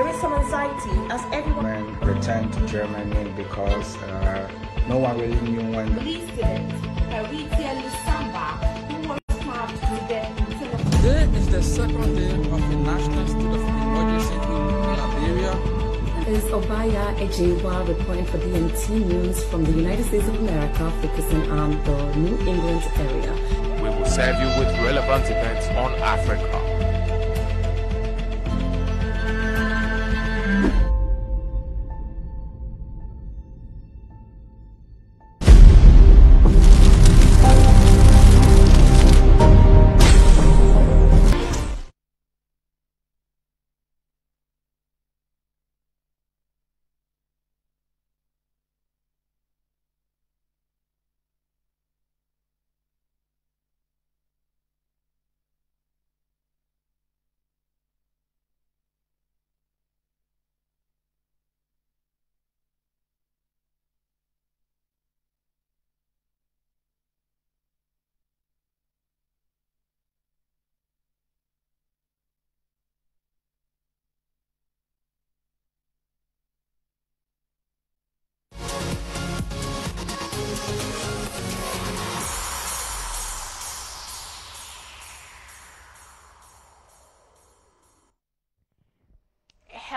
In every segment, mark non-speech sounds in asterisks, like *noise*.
there is some anxiety as everyone Men returned to Germany because uh, no one really knew when. Police student, Haritia Lusamba, who was hard to get into the Today is the second day of the National State of Emergency in Liberia. is Obaya Ejewa reporting for DNT News from the United States of America, focusing on the New England area. We will serve you with relevant events on Africa.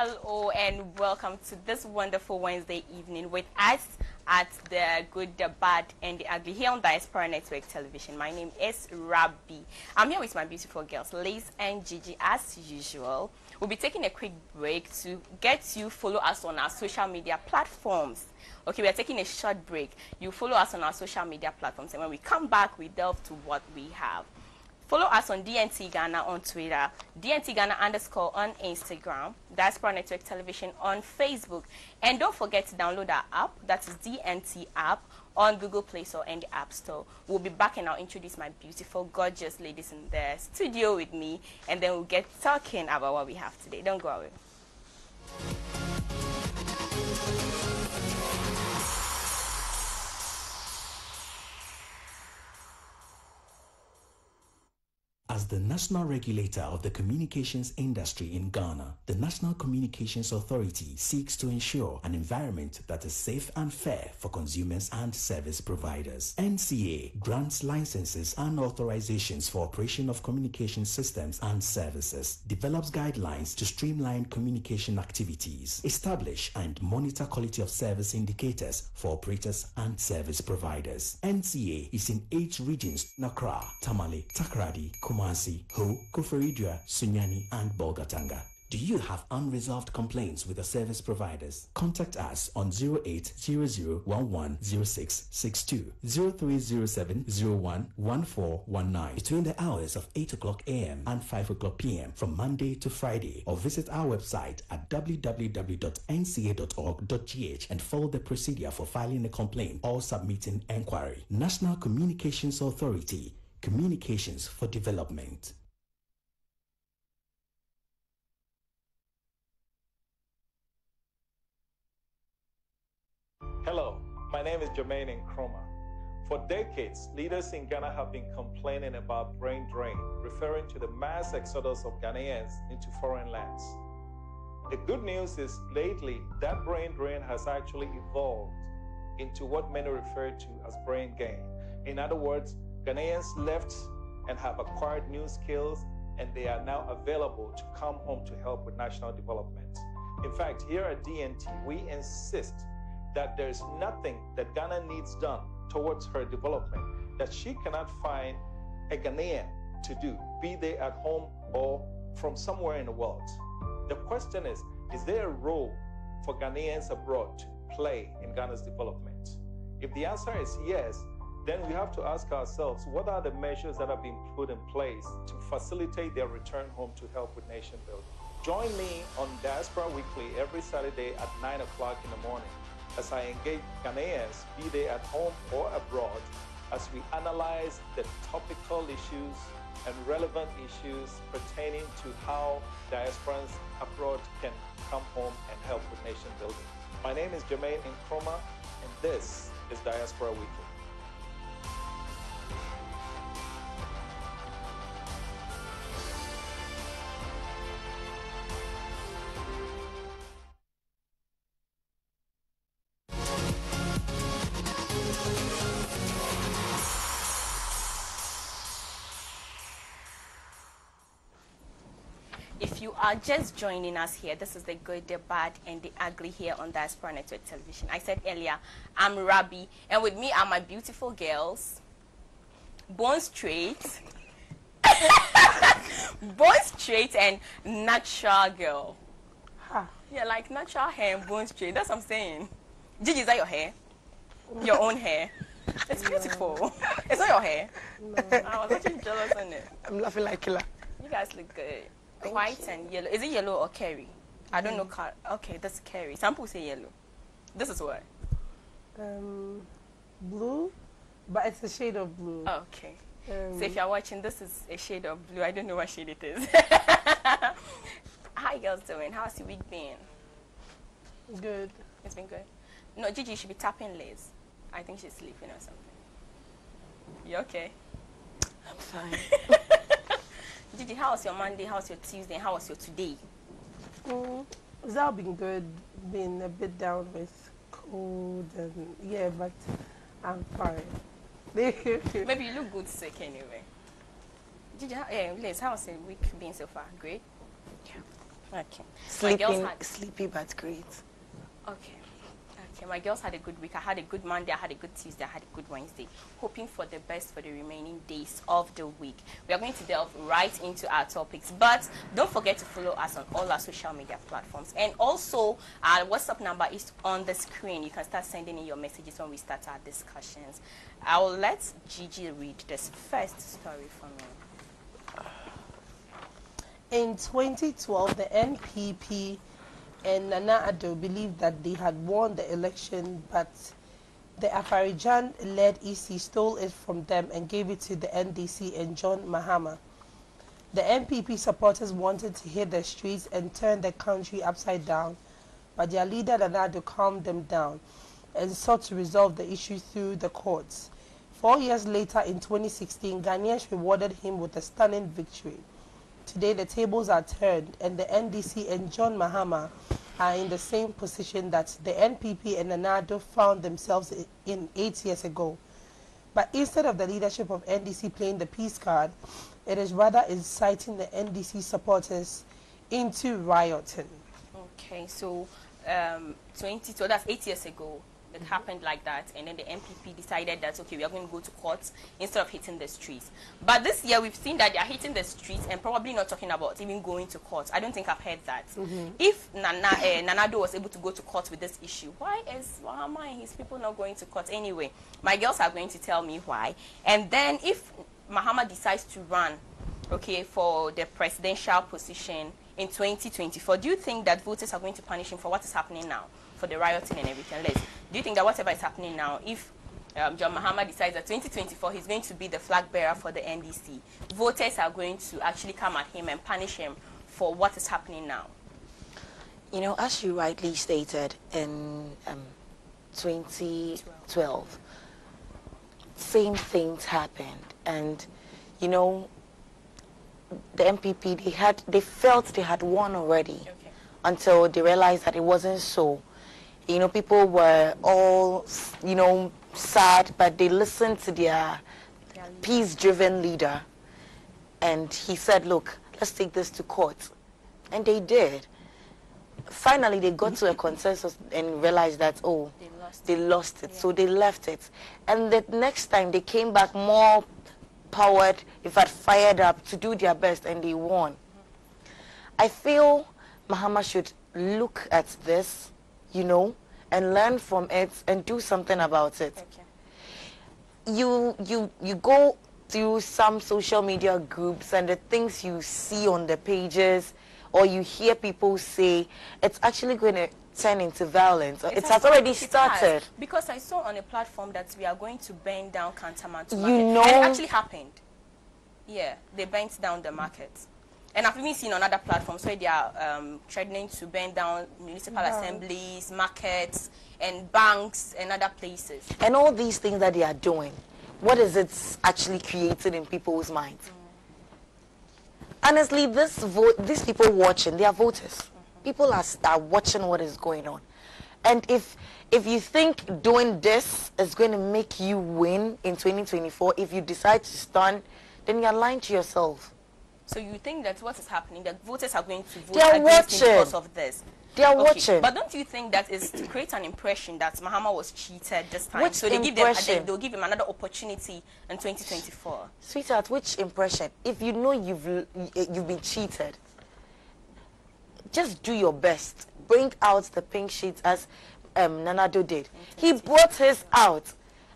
Hello and welcome to this wonderful Wednesday evening with us at the Good, the Bad, and the Ugly here on Diaspora Network Television. My name is Rabbi. I'm here with my beautiful girls, Liz and Gigi, as usual. We'll be taking a quick break to get you follow us on our social media platforms. Okay, we are taking a short break. You follow us on our social media platforms, and when we come back, we delve to what we have. Follow us on DNT Ghana on Twitter, DNT Ghana underscore on Instagram, Diaspora Network Television on Facebook. And don't forget to download our app, that is DNT app, on Google Play Store and the App Store. We'll be back and I'll introduce my beautiful, gorgeous ladies in the studio with me, and then we'll get talking about what we have today. Don't go away. As the national regulator of the communications industry in Ghana, the National Communications Authority seeks to ensure an environment that is safe and fair for consumers and service providers. NCA grants licenses and authorizations for operation of communication systems and services, develops guidelines to streamline communication activities, establish and monitor quality of service indicators for operators and service providers. NCA is in eight regions, Nakra, Tamale, Takoradi, Kumasi, Ho, Koforidua, Sunyani, and Bolgatanga. Do you have unresolved complaints with the service providers? Contact us on 0800110662, 0307011419 between the hours of 8 o'clock a.m. and 5 o'clock p.m. from Monday to Friday or visit our website at www.nca.org.gh and follow the procedure for filing a complaint or submitting enquiry. National Communications Authority Communications for Development. Hello, my name is Jermaine Nkrumah. For decades, leaders in Ghana have been complaining about brain drain, referring to the mass exodus of Ghanaians into foreign lands. The good news is lately that brain drain has actually evolved into what many refer to as brain gain. In other words, Ghanaians left and have acquired new skills and they are now available to come home to help with national development. In fact, here at DNT, we insist that there's nothing that Ghana needs done towards her development that she cannot find a Ghanaian to do, be they at home or from somewhere in the world. The question is Is there a role for Ghanaians abroad to play in Ghana's development? If the answer is yes, then we have to ask ourselves what are the measures that have been put in place to facilitate their return home to help with nation building? Join me on Diaspora Weekly every Saturday at 9 o'clock in the morning as I engage Ghanaians, be they at home or abroad, as we analyze the topical issues and relevant issues pertaining to how diasporans abroad can come home and help with nation building. My name is Jermaine Nkrumah, and this is Diaspora Weekly. Are just joining us here, this is the good, the bad, and the ugly here on Diaspora Network Television. I said earlier, I'm Rabi, and with me are my beautiful girls, born straight, *laughs* born straight, and natural girl. Yeah, like natural hair and bone straight. That's what I'm saying. Gigi, is that your hair? Your own hair? It's beautiful. *laughs* it's not your hair. I was actually jealous on it. I'm laughing like killer. You guys look good. White and yellow. Is it yellow or curry? I don't know. Car- okay, that's curry. Some people say yellow. This is what? Um, blue, but it's a shade of blue. Okay. Um, So if you're watching, this is a shade of blue. I don't know what shade it is. *laughs* How you girls doing? How's your week been? good. It's been good. No, Gigi should be tapping Liz. I think she's sleeping or something. You okay? I'm fine. *laughs* Gigi, how was your Monday? How was your Tuesday? How was your today? Mm, it's all been good. Been a bit down with cold and yeah, but I'm fine. *laughs* Maybe you look good sick anyway. Gigi, how, yeah, Liz, how's the week been so far? Great? Yeah. Okay. Sleeping, had- sleepy but great. Okay. Okay, my girls had a good week. I had a good Monday, I had a good Tuesday, I had a good Wednesday. Hoping for the best for the remaining days of the week. We are going to delve right into our topics, but don't forget to follow us on all our social media platforms. And also, our WhatsApp number is on the screen. You can start sending in your messages when we start our discussions. I will let Gigi read this first story for me. In 2012, the NPP and Nana Addo believed that they had won the election, but the Afari-Gyan-led EC stole it from them and gave it to the NDC and John Mahama. The NPP supporters wanted to hit the streets and turn the country upside down, but their leader Nana Addo calmed them down and sought to resolve the issue through the courts. Four years later, in 2016, Ghanaians rewarded him with a stunning victory. Today, the tables are turned, and the NDC and John Mahama are in the same position that the NPP and Nana Addo found themselves in eight years ago. But instead of the leadership of NDC playing the peace card, it is rather inciting the NDC supporters into rioting. Okay, so um, 20, so that's eight years ago. It happened like that, and then the NPP decided that okay, we are going to go to court instead of hitting the streets. But this year, we've seen that they are hitting the streets and probably not talking about even going to court. I don't think I've heard that. If Nana uh, Nana Addo was able to go to court with this issue, why is Mahama and his people not going to court anyway? My girls are going to tell me why. And then if Mahama decides to run, okay, for the presidential position in 2024, do you think that voters are going to punish him for what is happening now, for the rioting and everything? Let's, do you think that whatever is happening now, if um, John Mahama decides that 2024 he's going to be the flag bearer for the NDC, voters are going to actually come at him and punish him for what is happening now? You know, as you rightly stated in um, 2012, same things happened, and you know, the NPP they had they felt they had won already until they realized that it wasn't so. You know, people were all you know sad, but they listened to their peace-driven leader, and he said, "Look, let's take this to court," and they did. Finally they got to a consensus and realized that oh they lost, it. so they left it. And the next time they came back more powered in fact fired up to do their best and they won. Mm-hmm. I feel mahama should look at this you know and learn from it and do something about it you you you go through some social media groups and the things you see on the pages or you hear people say it's actually going to turn into violence or it, has already it has, started because I saw on a platform that we are going to burn down Kantamanto You market. And know- it actually happened. Yeah, they burnt down the market. And I've even seen on other platforms where they are um, threatening to burn down municipal Banks. assemblies, markets, and banks and other places. and all these things that they are doing what is it actually creating in people's minds? Honestly this vote these people watching they are voters. People are, are watching what is going on. And if if you think doing this is going to make you win in 2024 if you decide to stand then you're lying to yourself So you think that what is happening, that voters are going to vote They against him because of this? They are Okay, watching. But don't you think that is to create an impression that Mahama was cheated this time? Which so they give them, impression? they'll give him another opportunity in 2024. Sweetheart, which impression? If you know you've you've been cheated, just do your best. Bring out the pink sheets as um, Nana Addo did. He brought his out,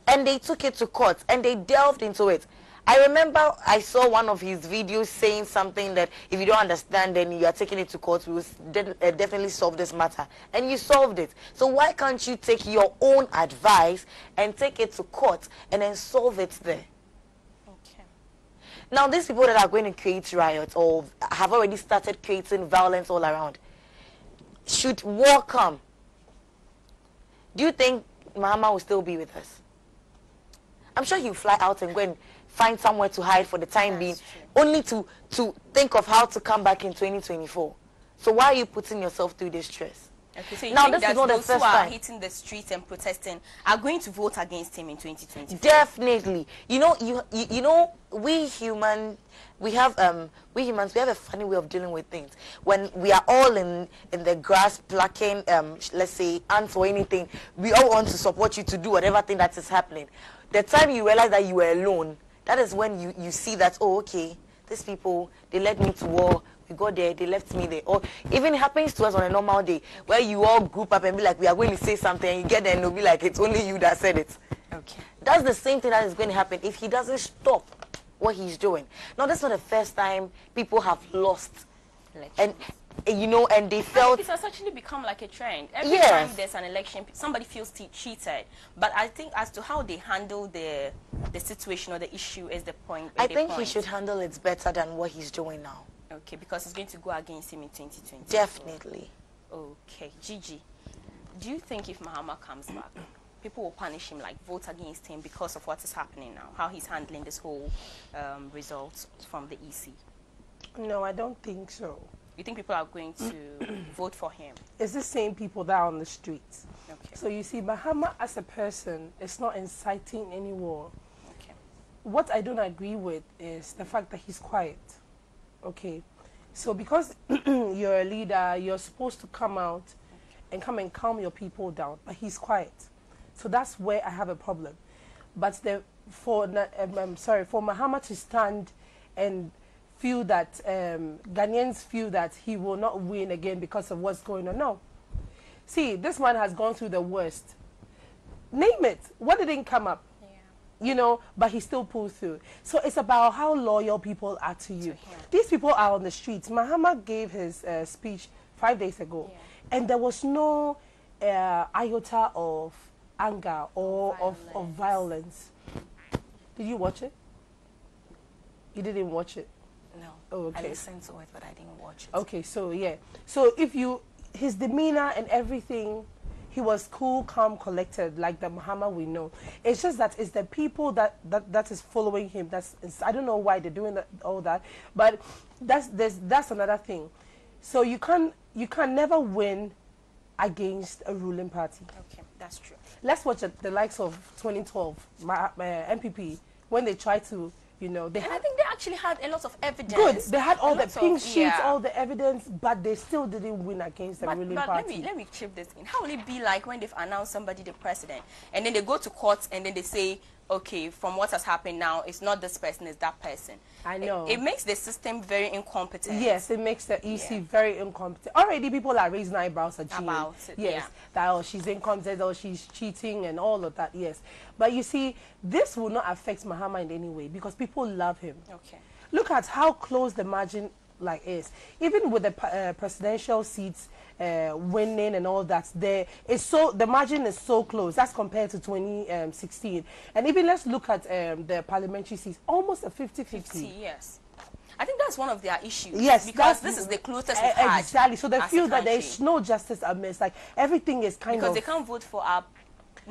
and they took it to court, and they delved into it. I remember I saw one of his videos saying something that if you don't understand, then you are taking it to court. We will de- uh, definitely solve this matter, and you solved it. So why can't you take your own advice and take it to court and then solve it there? Okay. Now, these people that are going to create riots or have already started creating violence all around, should war come, do you think Mahama will still be with us? I'm sure he'll fly out and go and find somewhere to hide for the time being, only to, to think of how to come back in 2024. So why are you putting yourself through this stress? Okay, so you Now, think this is that not the those who are time. hitting the streets and protesting are going to vote against him in 2024? Definitely. You know, you, you you know, we human, we have um, we humans, we have a funny way of dealing with things. When we are all in in the grass plucking, um, let's say ants or anything, we all want to support you to do whatever thing that is happening. The time you realize that you were alone, that is when you you see that oh okay, these people they led me to war. We got there, they left me there. Or even it happens to us on a normal day where you all group up and be like, we are going to say something, and you get there and they'll be like, it's only you that said it. Okay. That's the same thing that is going to happen if he doesn't stop what he's doing. Now, that's not the first time people have lost. And, you know, and they I felt. it has actually become like a trend. Every Yes. time there's an election, somebody feels cheated. But I think as to how they handle the the situation or the issue is the point. I the think he should handle it better than what he's doing now. Okay, because it's going to go against him in 2020. Definitely. Okay, Gigi, do you think if Mahama comes back, people will punish him, like vote against him because of what is happening now, how he's handling this whole um, results from the EC? No, I don't think so. You think people are going to *clears throat* vote for him? It's the same people that are on the streets. Okay. So you see, Mahama as a person is not inciting any war. Okay. What I don't agree with is the fact that he's quiet. Okay. So because *clears throat* you're a leader, you're supposed to come out and come and calm your people down, but he's quiet. So that's where I have a problem. But the for um, I'm sorry for Mahama to stand and feel that um, Ghanaians feel that he will not win again because of what's going on. No. See, this man has gone through the worst. Name it. What didn't come up? You know, but he still pulled through. So it's about how loyal people are to you. These people are on the streets. Mahama gave his uh, speech five days ago, and there was no uh, iota of anger or of, of violence. Did you watch it? You didn't watch it. No. Oh, okay. I listened to it, but I didn't watch it. Okay, so yeah. So if you his demeanor and everything, he was cool, calm, collected, like the Mahama we know. It's just that it's the people that that, that is following him. That's it's, I don't know why they're doing that, all that, but that's there's that's another thing. So you can't you can never win against a ruling party. Okay, that's true. Let's watch the, the likes of 2012, my, uh, my NPP, when they tried to, you know, they And I think they actually had a lot of evidence. Good. They had all the lot of- pink sheets, yeah. all the evidence, but they still didn't win against the But, ruling but let party. me let me chip this in. How will it be like when they've announced somebody the president, and then they go to court and then they say, okay, from what has happened now, it's not this person, it's that person. I know. It, it makes the system very incompetent. Yes, it makes the EC very incompetent. Already, people are raising eyebrows at Jean. About it, Yes, yeah. that oh, she's incompetent or she's cheating and all of that. Yes, but you see, this will not affect Mahama in any way because people love him. Okay. Look at how close the margin like is. Even with the uh, presidential seats uh, winning and all that, there is so the margin is so close. That's compared to 2016. And even let's look at um, the parliamentary seats, almost a 50-50. 50, yes. I think that's one of their issues. Yes, because this is the closest. Exactly. So they feel that there is no justice amidst. Like everything is kind because of because they can't vote for our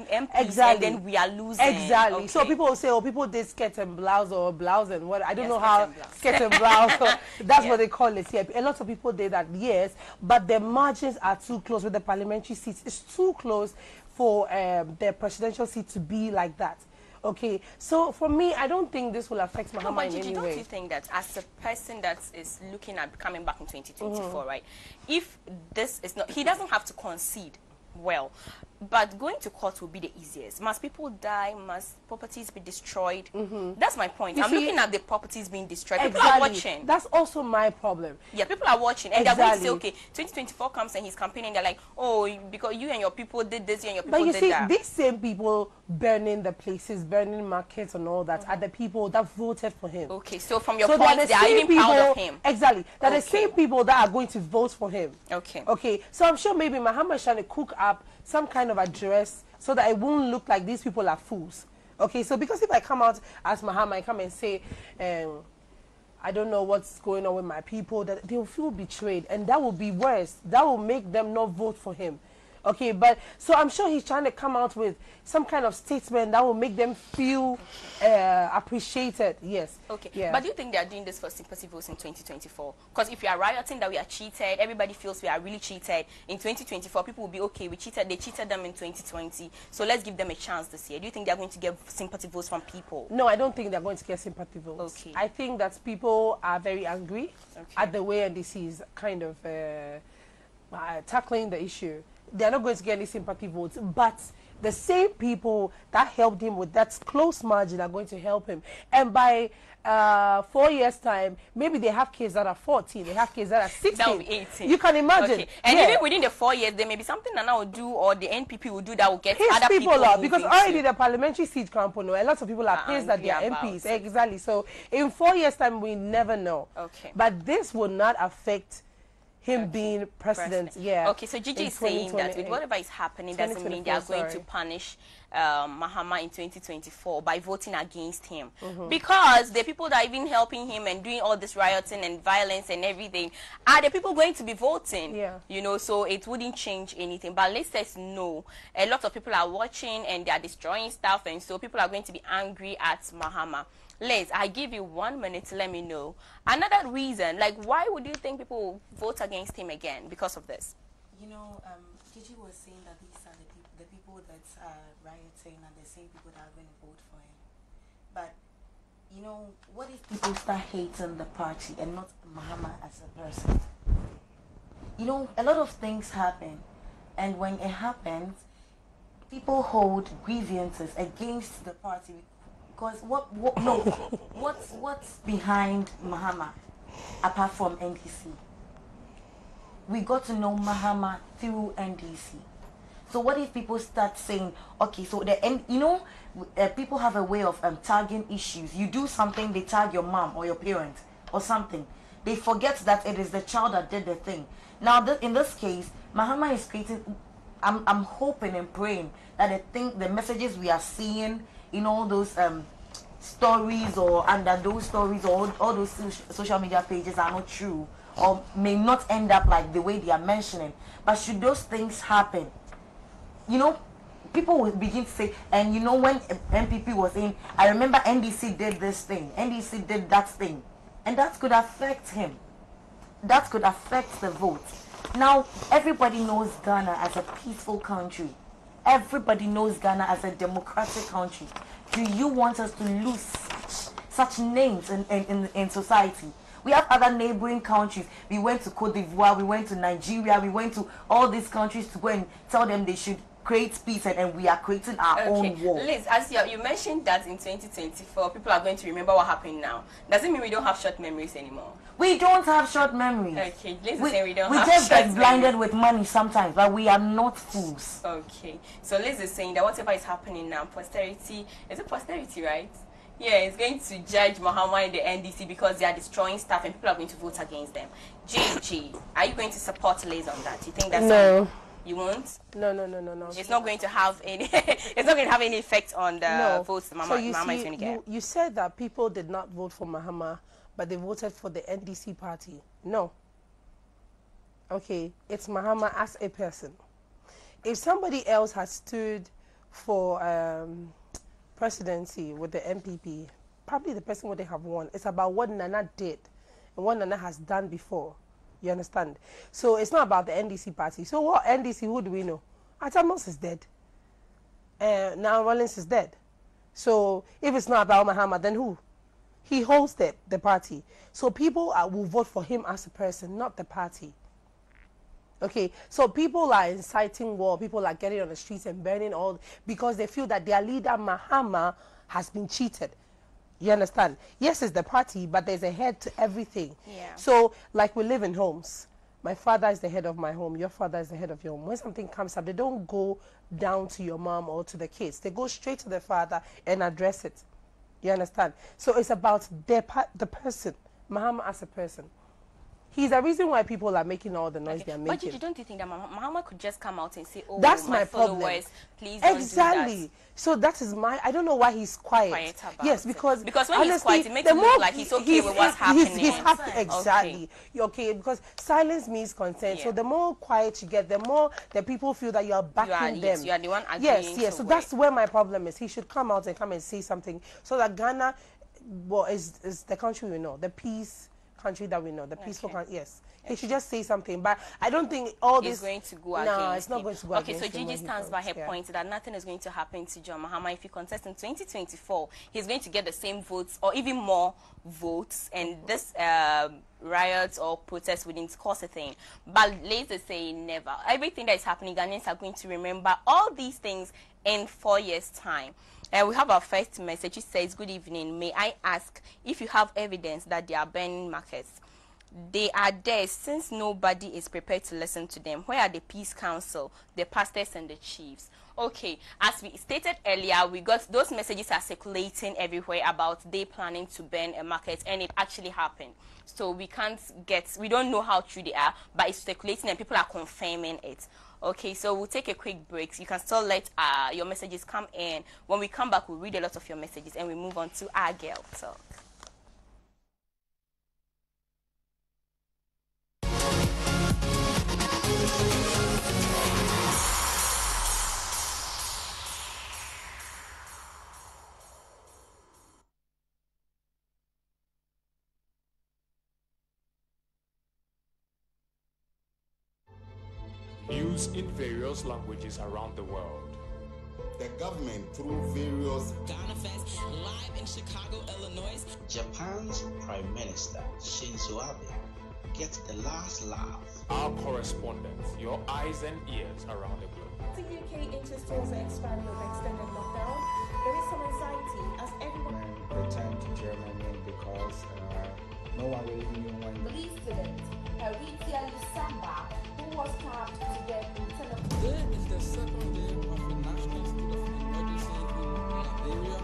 MPs exactly. and then we are losing. Exactly. So people will say, "Oh, people did skirt and blouse or blouse and what?" I don't Yes, know how skirt and blouse. *laughs* that's Yeah. what they call it. Yeah, a lot of people did that. Yes, but the margins are too close with the parliamentary seats. It's too close for um, the presidential seat to be like that. Okay, so for me, I don't think this will affect No, Mahama but in any don't way. you think that as a person that is looking at coming back in 2024, Mhm. right? If this is not, he doesn't have to concede well, but going to court will be the easiest. Must people die? Must properties be destroyed? Mm-hmm. That's my point. You I'm see- looking at the properties being destroyed. Exactly. People are watching. That's also my problem. Yeah, people are watching, and they're going to say, okay, 2024 comes and he's campaigning. They're like, oh, because you and your people did this, you and your people But you did see, that. these same people burning the places, burning markets, and all that are the people that voted for him. Okay, so from your so point, the they are even proud of him. Exactly. They're the same people that are going to vote for him. Okay. Okay. So I'm sure maybe trying to cook up some kind of address so that it won't look like these people are fools. Okay. So because if I come out as Mahama, I come and say, um, I don't know what's going on with my people, that they'll feel betrayed, and that will be worse. That will make them not vote for him. Okay, but so I'm sure he's trying to come out with some kind of statement that will make them feel uh, appreciated. Yes. Okay. Yeah. But do you think they are doing this for sympathy votes in 2024? Because if you are rioting that we are cheated, everybody feels we are really cheated. In 2024, people will be okay. We cheated. They cheated them in 2020. So let's give them a chance this year. Do you think they are going to get sympathy votes from people? No, I don't think they're going to get sympathy votes. Okay. I think that people are very angry at the way NDC is kind of uh, uh, tackling the issue. They're not going to get any sympathy votes, but the same people that helped him with that close margin are going to help him. And by uh, four years' time, maybe they have kids that are 14, they have kids that are 16. That will be 18. You can imagine. Okay. And Yeah. even within the four years, there may be something Nana will do or the NPP will do that will get other people, people, off because already the parliamentary seat campaign, a lot of people are Are pissed that they are MPs. it. Exactly. So in four years' time, we never know. Okay. But this will not affect him being president. Yeah. Okay, so Gigi is saying that with whatever is happening doesn't mean they are 2024, going to punish um, Mahama in 2024 by voting against him. Mhm. Because the people that are even helping him and doing all this rioting and violence and everything are the people going to be voting. Yeah. You know, so it wouldn't change anything. But let's just know a lot of people are watching and they are destroying stuff, and so people are going to be angry at Mahama. Liz, I give you one minute to let me know another reason. Like, why would you think people will vote against him again because of this? You know, um, Gigi was saying that these are the, people that are rioting are the same people that are going to vote for him. But, you know, what if people start hating the party and not Mahama as a person? You know, a lot of things happen. And when it happens, people hold grievances against the party. Because what, what no, *laughs* what's, what's behind Mahama apart from NDC? we got to know Mahama through NDC. So what if people start saying, okay, so the and you know, uh, people have a way of um, tagging issues. You do something, they tag your mom or your parent or something. They forget that it is the child that did the thing. Now, th- in this case, Mahama is creating. I'm I'm hoping and praying that the thing, the messages we are seeing, in all those um stories or under those stories or all, all those social media pages are not true or may not end up like the way they are mentioning. But should those things happen, you know, people will begin to say, and you know, when NPP was in, I remember NDC did this thing, NDC did that thing, and that could affect him. That could affect the vote. Now, everybody knows Ghana as a peaceful country. Everybody knows Ghana as a democratic country. Do you want us to lose such, names in, in, in society? We have other neighboring countries. We went to Cote d'Ivoire, we went to Nigeria, we went to all these countries to go and tell them they should create peace and, and we are creating our own war. Liz, as you, you mentioned that in 2024, people are going to remember what happened now. Does it mean we don't have short memories anymore? We don't have short memories. Okay, Liz is We, saying we don't we have just get blinded memories. with money sometimes, but we are not fools. Okay, so Liz is saying that whatever is happening now, posterity, is it posterity, right? Yeah, it's going to judge Mahama and the NDC because they are destroying stuff and people are going to vote against them. Gigi, are you going to support Liz on that? You think that's No. You won't? No, no, no, no, no. It's not going to have any. *laughs* it's not going to have any effect on the no. votes that so you Mama see, is going to get. You, you said that people did not vote for Mahama, but they voted for the NDC party. No. Okay, it's Mahama as a person. If somebody else has stood for um, presidency with the NPP, probably the person would have won. It's about what Nana did and what Nana has done before. You understand? So it's not about the NDC party. So what NDC? Who do we know? Atta Mills is dead. Uh, now Rawlings is dead. So if it's not about Mahama, then who? He hosted the party. So people are, will vote for him as a person, not the party. Okay, so people are inciting war. People are getting on the streets and burning all because they feel that their leader Mahama has been cheated. You understand? Yes, it's the party, but there's a head to everything. Yeah. So, like we live in homes. My father is the head of my home. Your father is the head of your home. When something comes up, they don't go down to your mom or to the kids. They go straight to the father and address it. You understand? So it's about the, the person, Mahama as a person. He's the reason why people are making all the noise Okay. they're making. But you don't you think that Mahama could just come out and say, "Oh, That's my, my problem. followers, please don't do exactly. that." So that is my. I don't know why he's quiet. Quiet yes, it. because Because when he's quiet, it makes the look like he's okay he's- with what's he's- He's, happening. happy Okay. exactly. Okay, because silence means consent. So the more quiet you get, the more the people feel that you are backing are- them. yes, you are the one Yes, agreeing yes. So that's where my problem is. He should come out and come and say something so that Ghana, well, is is the country we know, the peace country that we know, the peaceful country. Yes. He should just say something, but I don't think all this. going to go no, against it's not him. going to go okay, so Gigi stands by her yeah. point that nothing is going to happen to John Mahama if he contests in 2024. He's going to get the same votes or even more votes, and this um, riots or protests wouldn't cause a thing. But later say never. Everything that is happening, Ghanaians are going to remember all these things in four years' time. Uh, we have our first message. It says, Good evening. May I ask if you have evidence that they are burning markets? They are there since nobody is prepared to listen to them. Where are the peace council, the pastors, and the chiefs? Okay, as we stated earlier, we got those messages are circulating everywhere about they planning to burn a market, and it actually happened. So we can't get, we don't know how true they are, but it's circulating and people are confirming it. Okay, so we'll take a quick break. You can still let uh, your messages come in. When we come back, we'll read a lot of your messages and we move on to our girl talk. News in various languages around the world. The government, through various Ghana Fest live in Chicago, Illinois. Japan's Prime Minister Shinzo Abe gets the last laugh. Our correspondents, your eyes and ears around the globe. The UK interstores are expanding with extended lockdown. There is some anxiety as everyone returned to Germany because uh, no one really knew when. Police student Heritia Lusamba, who was stabbed to death in Telephone. Today is the second day of the National State of Emergency in Liberia.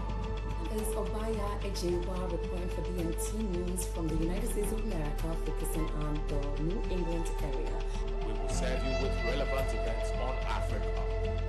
Is Obaya Ejewa reporting for DNT News from the United States of America, focusing on the New England area. We will serve you with relevant events on Africa.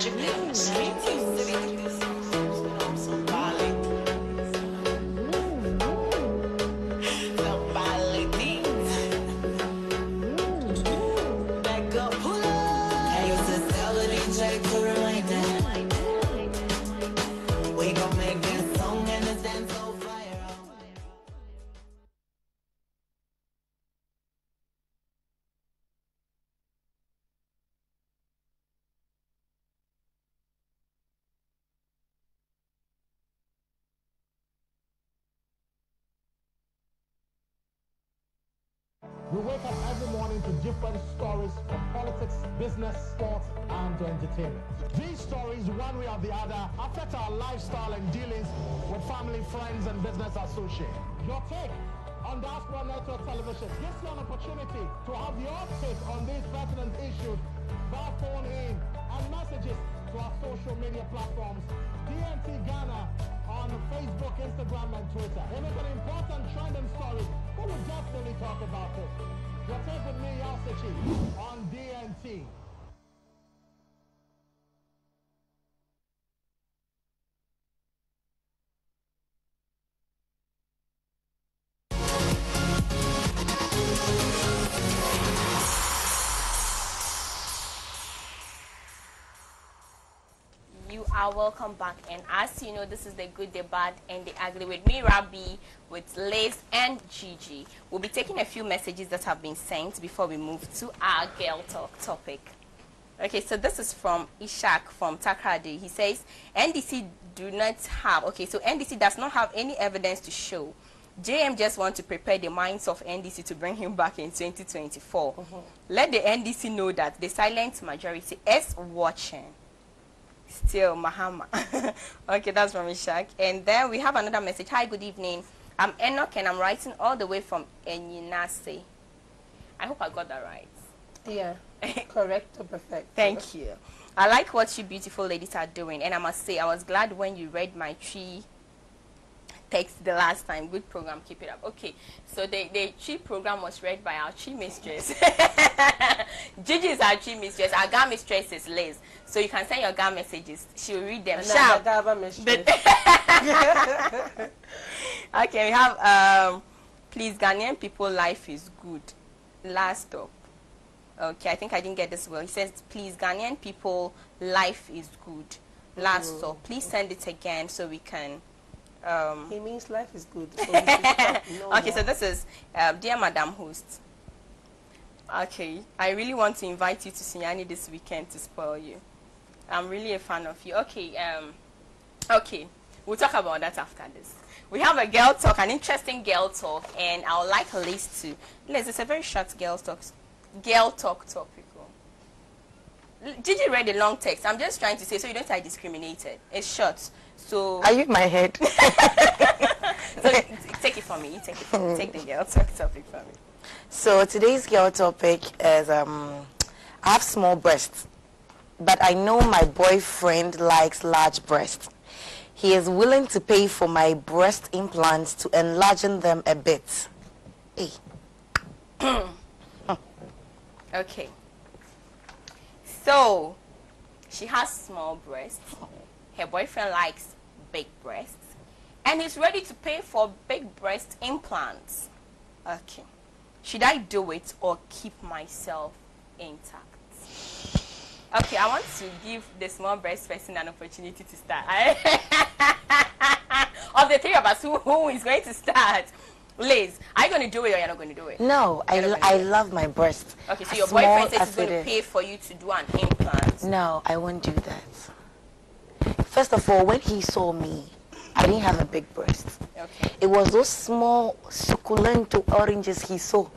Magic News. To different stories from politics, business, sports, and entertainment. These stories, one way or the other, affect our lifestyle and dealings with family, friends, and business associates. Your take on Diaspora Network Television gives you an opportunity to have your take on these pertinent issues by phone in and messages to our social media platforms. DNT Ghana on Facebook, Instagram, and Twitter. If it's an important trending story, we will definitely talk about it. Your take with me, on DNT. Are welcome back. And as you know, this is the good, the bad, and the ugly with me, Rabbi, with Liz and Gigi. We'll be taking a few messages that have been sent before we move to our girl talk topic. Okay, so this is from Ishak from Takoradi. He says NDC do not have. Okay, so NDC does not have any evidence to show. JM just want to prepare the minds of NDC to bring him back in 2024. Mm-hmm. Let the NDC know that the silent majority is watching. Still, Mahama. *laughs* okay, that's from Ishak. And then we have another message. Hi, good evening. I'm Enoch and I'm writing all the way from Enyinase. I hope I got that right. Yeah. *laughs* Correct or perfect. Thank you. I like what you beautiful ladies are doing, and I must say, I was glad when you read my tree text the last time. Good program, keep it up. Okay, so the, the tree program was read by our tree mistress. *laughs* Gigi is our tree mistress. Our GAR mistress is Liz. So you can send your GAR messages. She will read them. And Sharp. I'm the mistress. *laughs* okay, we have um, please Ghanaian people life is good. Last stop. Okay, I think I didn't get this well. He says, please Ghanaian people life is good. Last Mm. stop. Please send it again so we can. Um, He means life is good. So we should stop. *laughs* No okay, so this is uh, dear Madam Host. Okay, I really want to invite you to Sunyani this weekend to spoil you. I'm really a fan of you. Okay, um, okay, we'll talk about that after this. We have a girl talk, an interesting girl talk, and I would like Liz to. Liz, it's a very short girl talk, girl talk topic. L- Gigi read a long text. I'm just trying to say so you don't I discriminated. It's short, so. Are you in my head? *laughs* so *laughs* take it from me. You take it from me. Take the girl talk topic from me. So today's girl topic is um, I have small breasts, but I know my boyfriend likes large breasts. He is willing to pay for my breast implants to enlargen them a bit. Hey. *coughs* Okay. So, she has small breasts. Her boyfriend likes big breasts. And he's ready to pay for big breast implants. Okay. Should I do it or keep myself intact? Okay, I want to give the small breast person an opportunity to start. *laughs* of the three of us, who, who is going to start? Liz, are you going to do it or you're not going to do it? No, I, lo- I love my breast. Okay, so your boyfriend says he's going to pay for you to do an implant. No, I won't do that. First of all, when he saw me, I didn't have a big breast. Okay. It was those small succulent oranges he saw.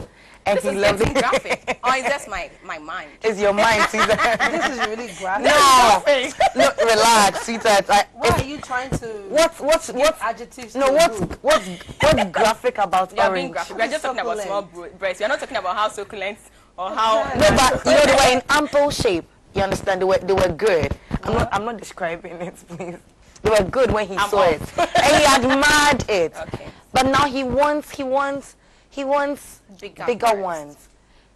And This he loved it. graphic. or is just my, my mind? It's your mind, sweetheart. *laughs* this is really *laughs* graphic. No, no, relax, sweetheart. I, Why if- are you trying to? What's what's what's adjectives? no what's good? what's what's graphic about You're orange? being graphic. We're just talking about small breasts. We're not talking about how succulent or how. No, but you know they were in *laughs* ample shape. You understand? They were they were good. I'm not I'm not describing it, *laughs* please. They were good when he I'm saw it, *laughs* and he admired it. Okay. But now he wants he wants he wants Bigger bigger, ones.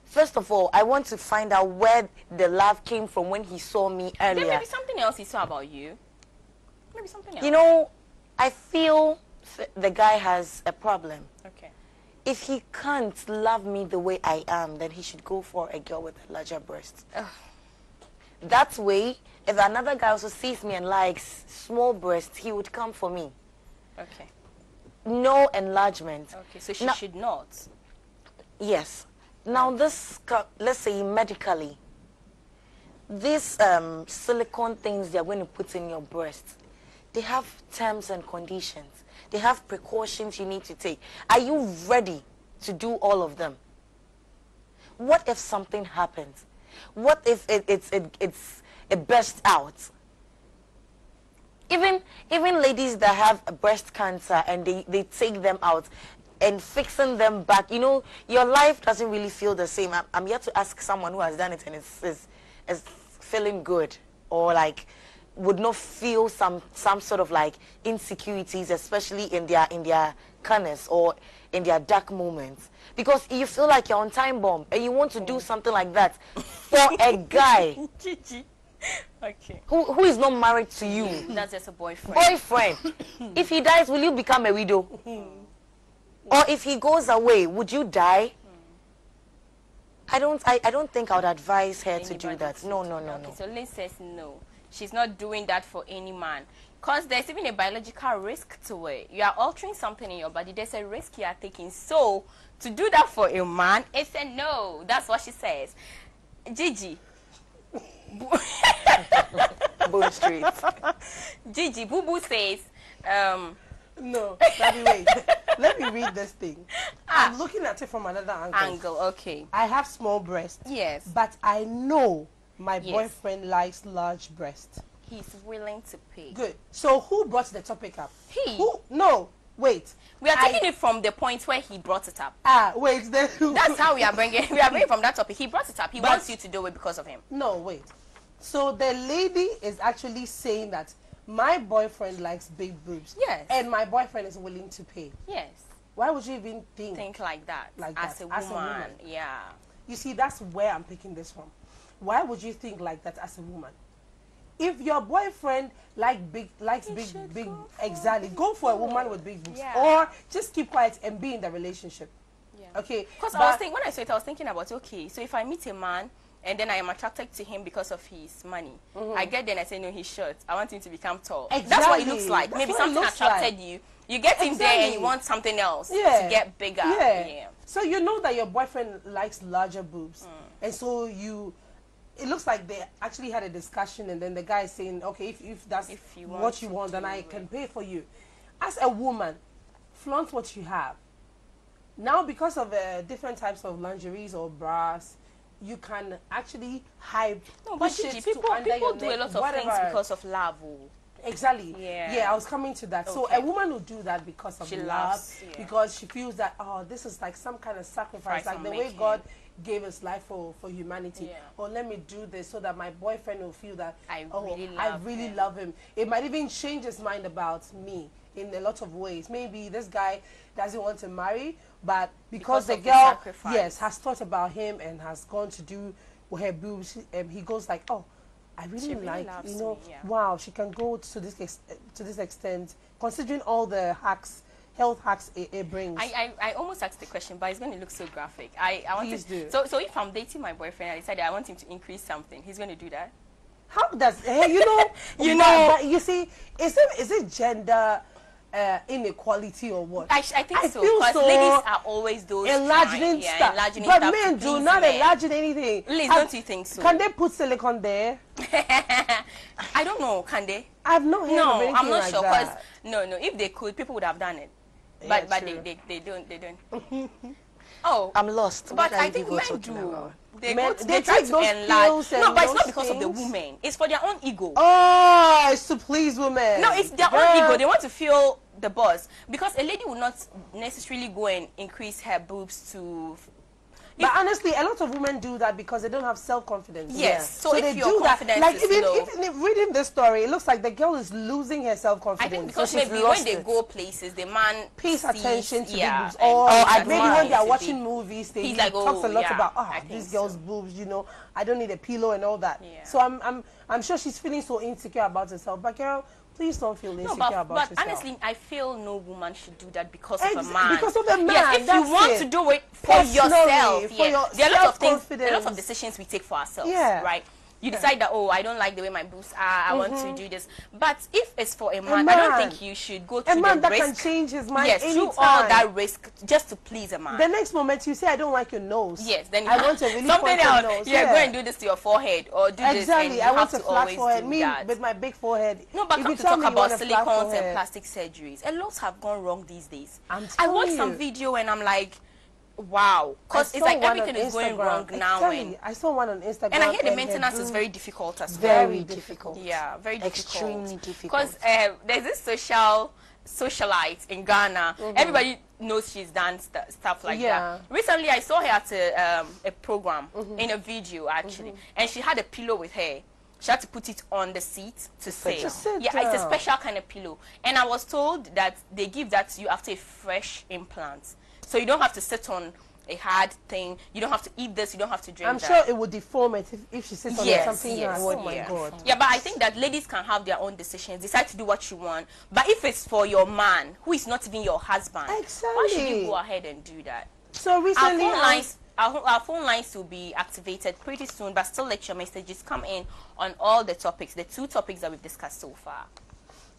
First of all, I want to find out where the love came from when he saw me earlier. There may be something else he saw about you. Maybe something else. You know, I feel th- the guy has a problem. Okay. If he can't love me the way I am, then he should go for a girl with a larger breast. That way, if another guy also sees me and likes small breasts, he would come for me. Okay. No enlargement. Okay. So she Now- should not. Yes. Now this, let's say medically, these um, silicone things they're going to put in your breast, they have terms and conditions. They have precautions you need to take. Are you ready to do all of them? What if something happens? What if it, it's it, it's it bursts out? Even even ladies that have breast cancer and they, they take them out and fixing them back, you know, your life doesn't really feel the same. I'm, I'm here to ask someone who has done it and is, is, is feeling good or like would not feel some some sort of like insecurities, especially in their in their corners or in their dark moments. Because you feel like you're on time bomb and you want to do oh. something like that for a guy. *laughs* *laughs* Okay. who, who is not married to you. *laughs* That's just a boyfriend. Boyfriend. *laughs* if he dies, will you become a widow? Hmm. or if he goes away, would you die? Hmm. I don't I, I don't think I would advise her to do that. No, no, no, Okay. no. So Liz says no. she's not doing that for any man. Because there's even a biological risk to it. You are altering something in your body. There's a risk you are taking. So, to do that for a man, it's a no. That's what she says. Gigi. *laughs* Bone Street. Gigi, Boo Boo says, um, No, let me wait. *laughs* let me read this thing. I'm looking at it from another angle. Ah. angle, okay. I have small breasts. Yes. But I know my Yes. boyfriend likes large breasts. He's willing to pay. Good. So who brought the topic up? He. Who? No. Wait. We are I- taking it from the point where he brought it up. Ah, wait. Then *laughs* That's how we are bringing. We are bringing from that topic. He brought it up. He But- wants you to do it because of him. No, wait. So the lady is actually saying that my boyfriend likes big boobs. Yes. And my boyfriend is willing to pay. Yes. Why would you even think? Think like that. Like as, that, a as a woman. woman. Yeah. You see, that's where I'm picking this from. Why would you think like that as a woman? If your boyfriend like big likes big big exactly, go for a woman with big boobs, Yeah. or just keep quiet and be in the relationship. Okay. Because I was thinking when I saw it, I was thinking about okay, so if I meet a man and then I am attracted to him because of his money, I get there and I say no, he's short. I want him to become tall. Exactly. That's what he looks like. That's Maybe something attracted like. you. You get him there and you want something else yeah. to get bigger. Yeah. yeah. So you know that your boyfriend likes larger boobs, Mm. and so you. It looks like they actually had a discussion, and then the guy is saying, "Okay, if, if that's you what you want, then I it." can pay for you." As a woman, flaunt what you have. Now, because of uh, different types of lingeries or bras, you can actually hide. No, but Gigi, people people do a lot of things because of love. oh. Exactly. Yeah. Yeah, I was coming to that. So a woman will do that because of She love, loves, yeah. because she feels that oh, this is like some kind of sacrifice, Sacrifice like the way making. God gave us life for for humanity. Yeah. Or let me do this so that my boyfriend will feel that I oh, really I love really him. love him. It might even change his mind about me in a lot of ways. Maybe this guy doesn't want to marry, but because, Because the girl, yes, has thought about him and has gone to do her boobs, um, he goes like, oh. I really, really like, you know, me, yeah. wow, she can go to this ex- to this extent, considering all the hacks, health hacks it, it brings. I, I, I almost asked the question, but it's going to look so graphic. I, I want Please to, do. So, so if I'm dating my boyfriend, I decided I want him to increase something. He's going to do that. How does eh, you know? *laughs* You know- but you see, is it is it gender uh, inequality or what? I, I think so. Because so ladies are always those enlarging trying, yeah, stuff, enlarging but stuff men do not men. enlarging anything. Liz, Have- don't you think so? Can they put silicone there? *laughs* I don't know. Can they? I've not heard of No, anything I'm not like sure. Because no, no. If they could, people would have done it. Yeah, But but they, they, they don't they don't. *laughs* oh, I'm lost. But I think men do. They, Men- go, they they, try to enlarge. No, but it's not because of the things. women. It's for their own ego. Oh, it's to please women. No, it's their Girl. own ego. They want to feel the buzz because a lady will not necessarily go and increase her boobs to. But honestly, a lot of women do that because they don't have self confidence. Yes, so if they your do that. confidence Like is even, low- even reading this story, it looks like the girl is losing her self-confidence. I think because maybe when they go places, the man pays sees, attention to yeah, the boobs, or pays maybe when they are watching movies, they like, talks a "Oh, lot yeah, about I ah think this so." girl's boobs. You know, I don't need a pillow and all that. So I'm I'm I'm sure she's feeling so insecure about herself. But girl, please don't feel insecure No, but, about but yourself. honestly, I feel no woman should do that because of a man. because of a man, Yes, if you want it. to do it for Personally, yourself, for yeah. your there are a lot of things, a lot of decisions we take for ourselves, Yeah. right? You decide that oh, I don't like the way my boobs are. I want Mhm. to do this. But if it's for a A man, I don't think you should go to A through man the that risk. can change his mind yes, through all that risk just to please a man. The next moment you say, I don't like your nose. Yes, then you I want a really something else. nose. Yeah, yeah. go and do this to your forehead or do this. Exactly. I want to flat forehead. Me that. with my big forehead. No, but if come you to talk about want silicones and plastic surgeries. A lot have gone wrong these days. I'm I watched some video and I'm like, wow, because it's like one everything on is going Instagram. wrong now. Exactly. And, I saw one on Instagram. and I hear the maintenance is very difficult as well. Very difficult. Yeah, very difficult. Extremely difficult. Because uh, there's this social socialite in Ghana. Mhm. Everybody knows she's done st- stuff like Yeah. that. Recently, I saw her at a, um, a program Mhm. in a video actually, Mhm. and she had a pillow with her. She had to put it on the seat to sit. To sit yeah, it's a special kind of pillow. And I was told that they give that to you after a fresh implant, so you don't have to sit on a hard thing. You don't have to eat this. You don't have to drink I'm that. sure it would deform it if, if she sits on Yes, something yes, hard. Oh my yeah. god. Yeah, but I think that ladies can have their own decisions, decide to do what you want. But if it's for your man, who is not even your husband, why should you go ahead and do that? So recently, Our phone lines our, our phone lines will be activated pretty soon, but still let your messages come in on all the topics, the two topics that we've discussed so far.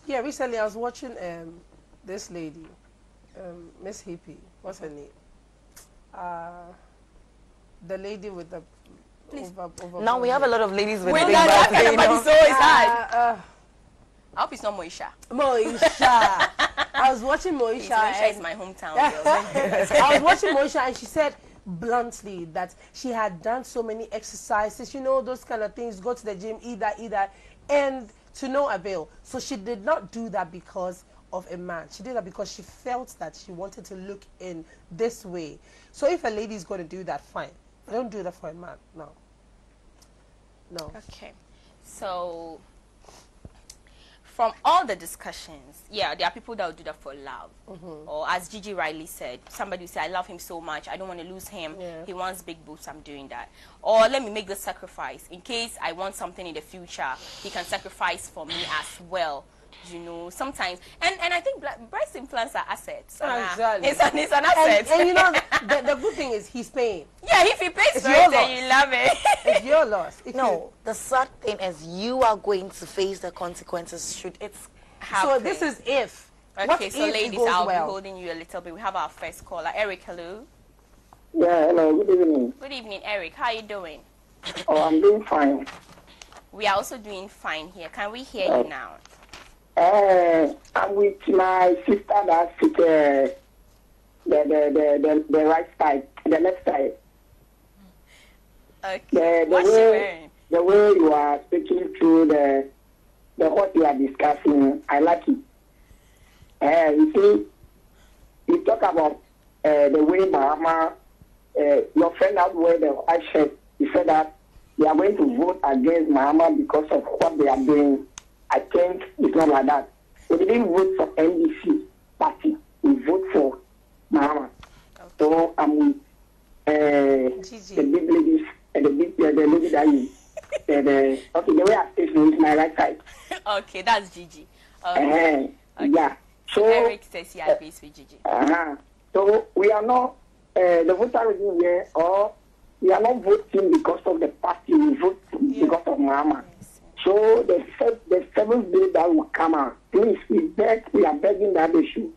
Yeah, recently I was watching um, this lady, um, Miss Hippie. What's her name? Uh, the lady with the. Over, over Now we have a lot of ladies with Wait, big no, butts, no, you but know. it's hard. Uh, uh, I hope it's not Moesha. Moesha. I was watching *laughs* Moesha. Please, Moesha is my hometown *laughs* girl. I was watching Moesha and she said bluntly that she had done so many exercises, you know, those kind of things, go to the gym, eat that, eat that, and to no avail. So she did not do that because of a man. She did that because she felt that she wanted to look in this way. So if a lady is going to do that, fine. But don't do that for a man. No. No. Okay. So, from all the discussions, yeah, there are people that will do that for love. Mm-hmm. Or as Gigi Riley said, somebody will say, I love him so much, I don't want to lose him. Yeah. He wants big boots, I'm doing that. Or let me make the sacrifice. In case I want something in the future, he can sacrifice for me as well. You know, sometimes, and, and I think bla- breast implants are assets. Uh, Exactly. It's an, it's an asset. And, and you know, *laughs* the, the good thing is he's paying. yeah, if he pays It's for your it, then you love it. It's your loss. *laughs* If No, the sad thing is you are going to face the consequences should it happen. So this is if. What Okay, so if ladies, I'll well? be holding you a little bit. We have our first caller, Eric. Hello. Yeah, hello, good evening. Good evening, Eric. How are you doing? Oh, I'm doing fine. We are also doing fine here. Can we hear Oh. you now? Uh, I'm with my sister that sit uh, the, the, the, the, the right side, the left side. Okay. The, the What's way, the way you are speaking through the, the what you are discussing, I like it. Uh, you see, you talk about uh, the way Mahama, uh, your friend out where the white shirt, he said that they are going to vote against Mahama because of what they are doing. I think it's not like that. We didn't vote for NDC party. We vote for Mahama. So I'm with uh, the big ladies, uh, the big uh, the lady that you, uh, the, okay, the way I you is my right side. Okay, that's Gigi. Uh, Okay. Yeah. So, Eric says he agrees with Gigi. uh-huh. so we are not, uh, the voter is here, or we are not voting because of the party, we vote because of Mahama. So the, the seventh day that will come out, please, we beg, we are begging that they should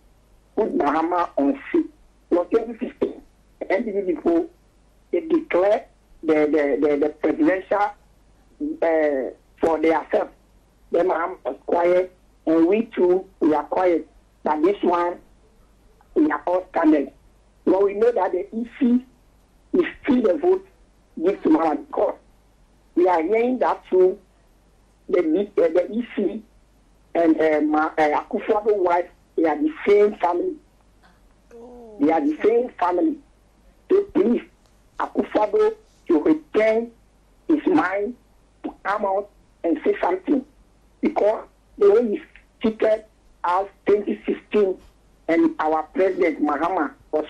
put Mahama on seat. For 2015, the NDP people, they declare the, the, the, the presidential uh, for themselves. Then Mahama was quiet, and we too, we are quiet. But this one, we are all standing. But we know that the EC is still the vote give to Mahama because we are hearing that through the, uh, the EC and uh, Ma, uh, wife, they are the same family. They are the same family. So please, Akufo-Addo to return his mind to come out and say something. Because the way he treated us 2016 and our president Mahama was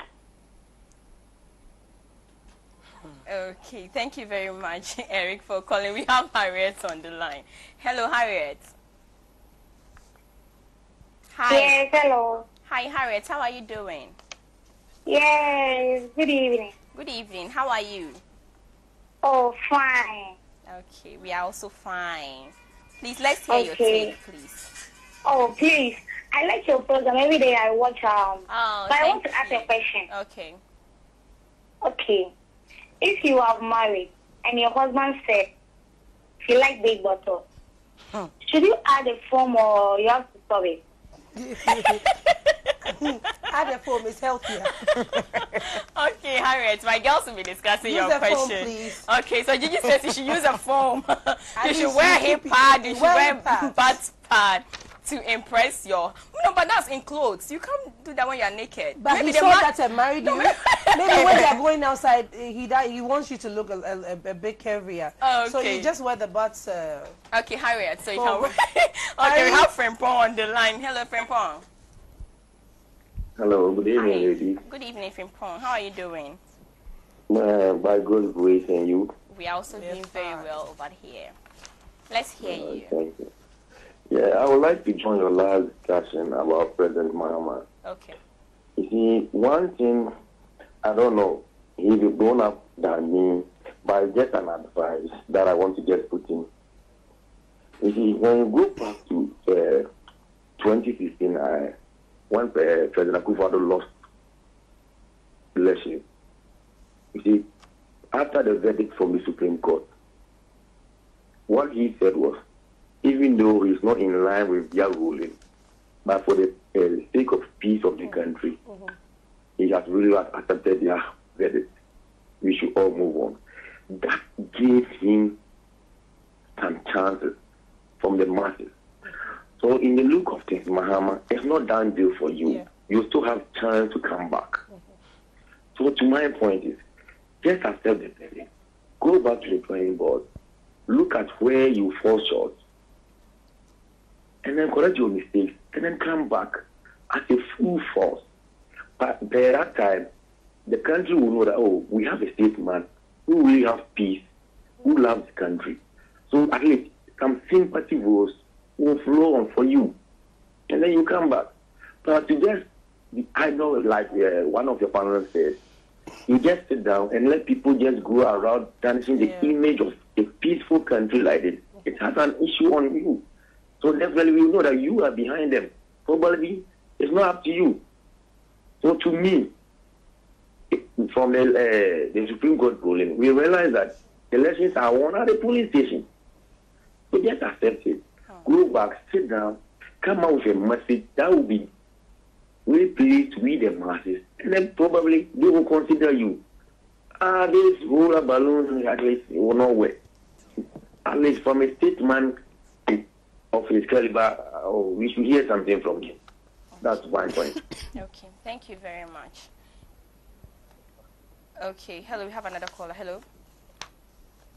Okay, thank you very much, *laughs* Eric, for calling. We have Harriet on the line. Hello, Harriet. Hi. Yes, hello. Hi, Harriet. How are you doing? Yes, good evening. Good evening. How are you? Oh, fine. Okay, we are also fine. Please, let's hear your Okay. take, please. Oh, please. I like your program. Every day I watch um Oh, but I want to ask a question. Okay. Okay. If you are married and your husband said he like big bottle, should you add a form or you have to stop it? *laughs* Add a form is healthier. *laughs* Okay, Harriet, my girls will be discussing Use your a phone, question. please. Okay, so Gigi says you should use a foam. *laughs* you least should wear hip keep it- pad, you should wear wear hip pad. butt pad to impress your. No, but that's in clothes. You can't do that when you're naked. But Maybe he the saw man- that and married you. *laughs* Maybe when they are *laughs* going outside, uh, he that he wants you to look a, a, a, a bit curvier. Oh, So you just wear the butts. Uh, Okay, Harriet, so you can. *laughs* okay, we have Frimpong on the line. Hello, Frimpong. Hello, good evening, lady. Good evening, Frimpong. How are you doing? Uh, by God's grace and you. We are also doing very well over here. Let's hear Uh, you. Yeah, I would like to join your last discussion about President Mahama. Okay. You see, one thing, I don't know, he's grown up than me, but just an advice that I want to just put in. You see, when you go back to uh, 2016, uh, when uh, President Akufo-Addo lost election, you see, after the verdict from the Supreme Court, what he said was, even though he's not in line with their ruling, but for the uh, sake of peace of the mm-hmm. country, mm-hmm. he has really accepted their verdict. We should all move on. That gave him some chances from the masses. So in the look of things, Mahama, it's not done deal for you. You still have chance to come back. Mm-hmm. So to my point is, just accept the verdict. Go back to the drawing board. Look at where you fall short. And then correct your mistakes. And then come back as a full force. But by that time, the country will know that, oh, we have a statesman who really have peace, who loves the country. So at least some sympathy votes will flow on for you. And then you come back. But to just be idle, like uh, one of your panelists said, you just sit down and let people just go around tarnishing the image of a peaceful country like this. It has an issue on you. So definitely we know that you are behind them. Probably it's not up to you. So to me, from the, uh, the Supreme Court ruling, we realize that the elections are won at the police station. So just accept it. Go back, sit down, come out with a message that will be really pleased with the masses, and then probably they will consider you. Ah, this roller balloon at least will not work. At least from a statement of his caliber, oh, we should hear something from him. That's one point. *laughs* Okay, thank you very much. Okay, hello, we have another caller. Hello.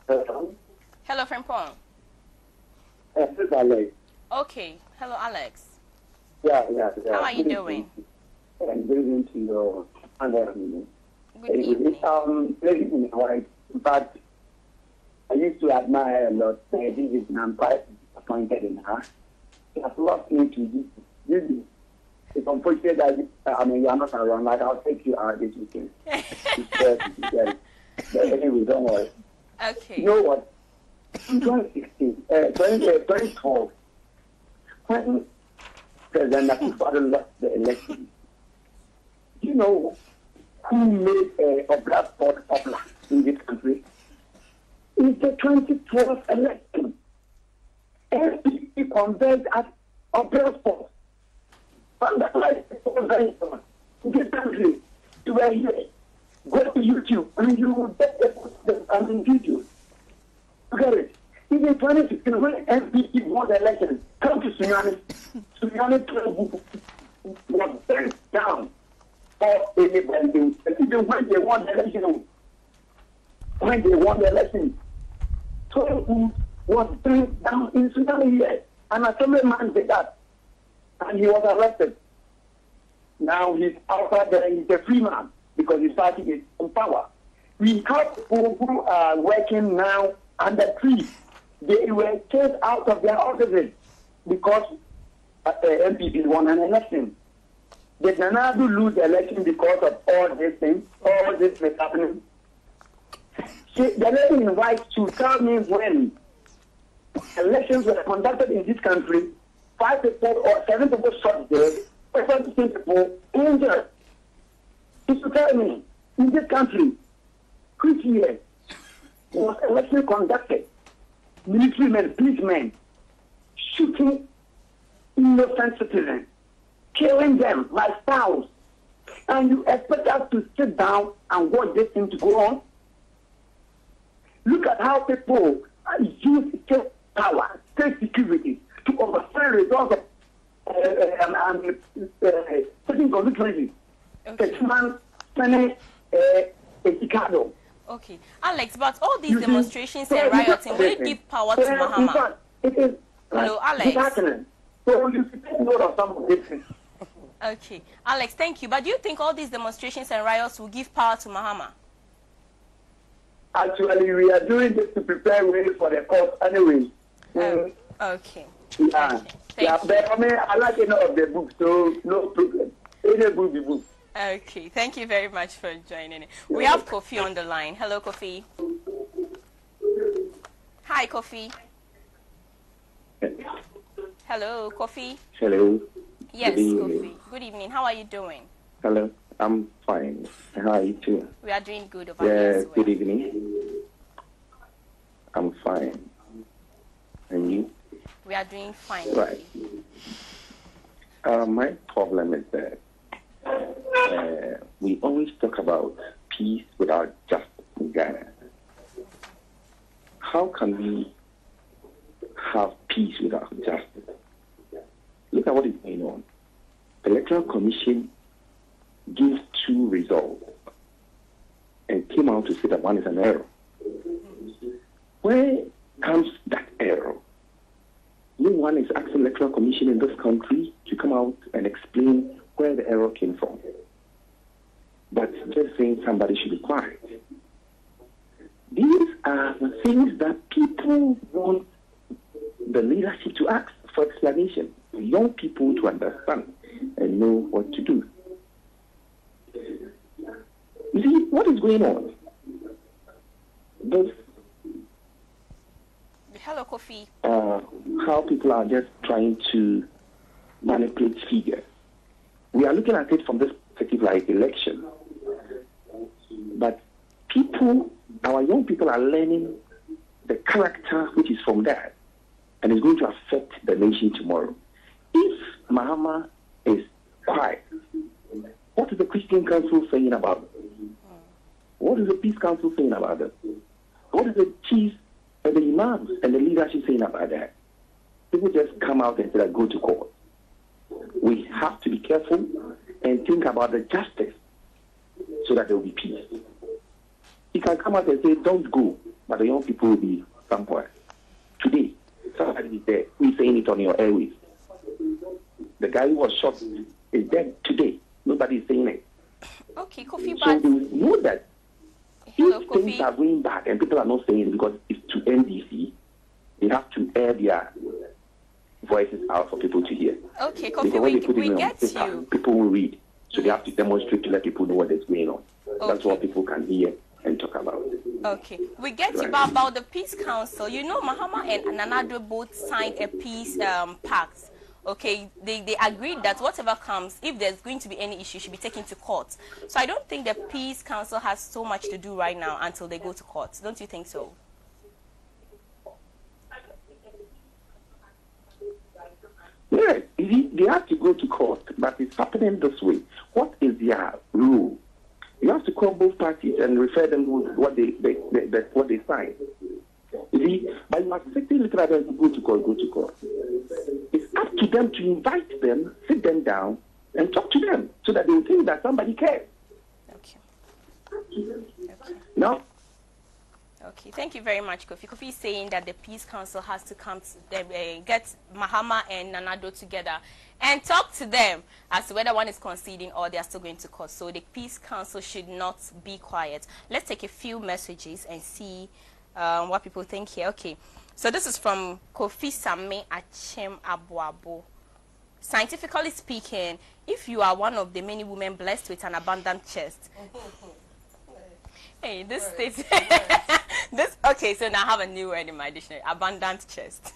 Hello. Hello, friend Paul. Uh, this is Alex. Okay, hello, Alex. Yeah, yeah, yeah. How are you Good doing? good evening to your panel. Good evening. Um, very evening, right? But I used to admire a lot. This is, and I'm quite disappointed in her. She has lost me to this. this it's unfortunate that I mean you are not around. Like I'll take you out this weekend. It's fair to be there. But anyway, don't worry. Okay. You know what? In 2016, uh, 20, uh, 2012, when President Akufo-Addo lost the election, you know who made uh, Obra Spot popular in this country? It's the 2012 election. NPP converged at Obra Spot. And that's why it's so very important. Country, you were here. Go to YouTube and you will get the, the, I mean, videos. Look at it. Even 2016, when NPP won the election, come to Sunyani. *laughs* Sunyani club was bent down for anybody. Even when they won the election, when they won the election, Sunyani was bent down in Sunyani here. And assembly man did that. And he was arrested. Now he's outside there, he's a free man because his party is in power. We have people who are working now under trees. They were chased out of their offices because uh, NPP won an election. Did Nana Addo lose the election because of all these things, all this was happening? She, the lady in white to tell me when elections were conducted in this country, five people or seven people shot dead, 17 people injured. She should tell me, in this country, which year was election conducted? Military men, policemen, shooting innocent citizens, killing them like fowls. And you expect us to sit down and watch this thing to go on? Look at how people use power, state security to overturn results of uh, um, um, uh, certain constituencies. Okay. man spending uh, a Chicago. Okay, Alex, but all these You demonstrations so and rioting, will give power to Mahama? It is Hello, Alex. disheartening. So you take note of some of these things. Okay, Alex, thank you. But do you think all these demonstrations and riots will give power to Mahama? Actually, we are doing this to prepare way for the court anyway. Mm, Okay. yeah. yeah, but I mean, I like enough of the book, so no problem. Any book, the book. Okay, thank you very much for joining. We have Kofi on the line. Hello, Kofi. Hi, Kofi. Hello, Kofi. Hello. Yes, Good. Kofi. Good evening. How are you doing? Hello. I'm fine. How are you too? We are doing good over here Yeah, as well. good evening. I'm fine. And you? We are doing fine. Right. Uh, my problem is that uh, we always talk about peace without justice in Ghana. How can we have peace without justice? Look at what is going on. The Electoral Commission gives two results and came out to say that one is an error. Where comes that error? No one is asking the Electoral Commission in this country to come out and explain where the error came from. But just saying somebody should be quiet. These are the things that people want the leadership to ask for explanation, young people to understand and know what to do. You see, what is going on? Those Hello, Kofi. uh, how people are just trying to manipulate figures. We are looking at it from this perspective like election. But people, our young people are learning the character which is from that and is going to affect the nation tomorrow. If Mahama is quiet, what is the Christian Council saying about it? What is the Peace Council saying about it? What is the chiefs and the imams and the leadership saying about that? People just come out and say that go to court. We have to be careful and think about the justice so that there will be peace. You can come out and say, don't go, but the young people will be somewhere. Today, somebody is there who is saying it on your airways. The guy who was shot is dead today. Nobody is saying it. Okay, Kofi, So but they know that Hello, if things are going bad and people are not saying it because it's to NDC, they have to air their voices out for people to hear. Okay, Kofi, because when we, they put we it on get paper, you. people will read. So they have to demonstrate to let people know what is going on. That's what people can hear and talk about. Okay, we get you Right. about, about the Peace Council. You know, Mahama and Nana Addo both signed a peace um, pact. Okay, they, they agreed that whatever comes, if there's going to be any issue, should be taken to court. So I don't think the Peace Council has so much to do right now until they go to court. Don't you think so? Yes, they have to go to court, but it's happening this way. What is their rule? You have to call both parties and refer them with what they, they, they, they what they signed. See, but you must simply look at them go to court, go to court. It's up to them to invite them, sit them down, and talk to them so that they will think that somebody cares. Okay. No, Okay, thank you very much, Kofi. Kofi is saying that the Peace Council has to come to them, uh, get Mahama and Nana Addo together and talk to them as to whether one is conceding or they are still going to court. So the Peace Council should not be quiet. Let's take a few messages and see um, what people think here. Okay, so this is from Kofi Same Achem Abuabo. Scientifically speaking, if you are one of the many women blessed with an abundant chest, Hey, this states *laughs* this. Okay, so now I have a new word in my dictionary: abundant chest.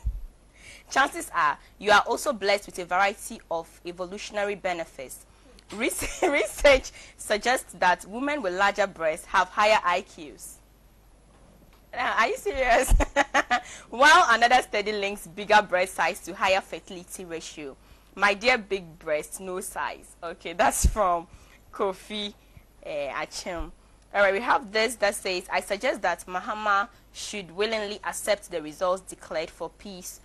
Chances are you are also blessed with a variety of evolutionary benefits. Res- *laughs* Research suggests that women with larger breasts have higher IQs. Are you serious? *laughs* While another study links bigger breast size to higher fertility ratio. My dear big breast, no size. Okay, that's from Kofi uh, Achem. All right, we have this that says, I suggest that Mahama should willingly accept the results declared for peace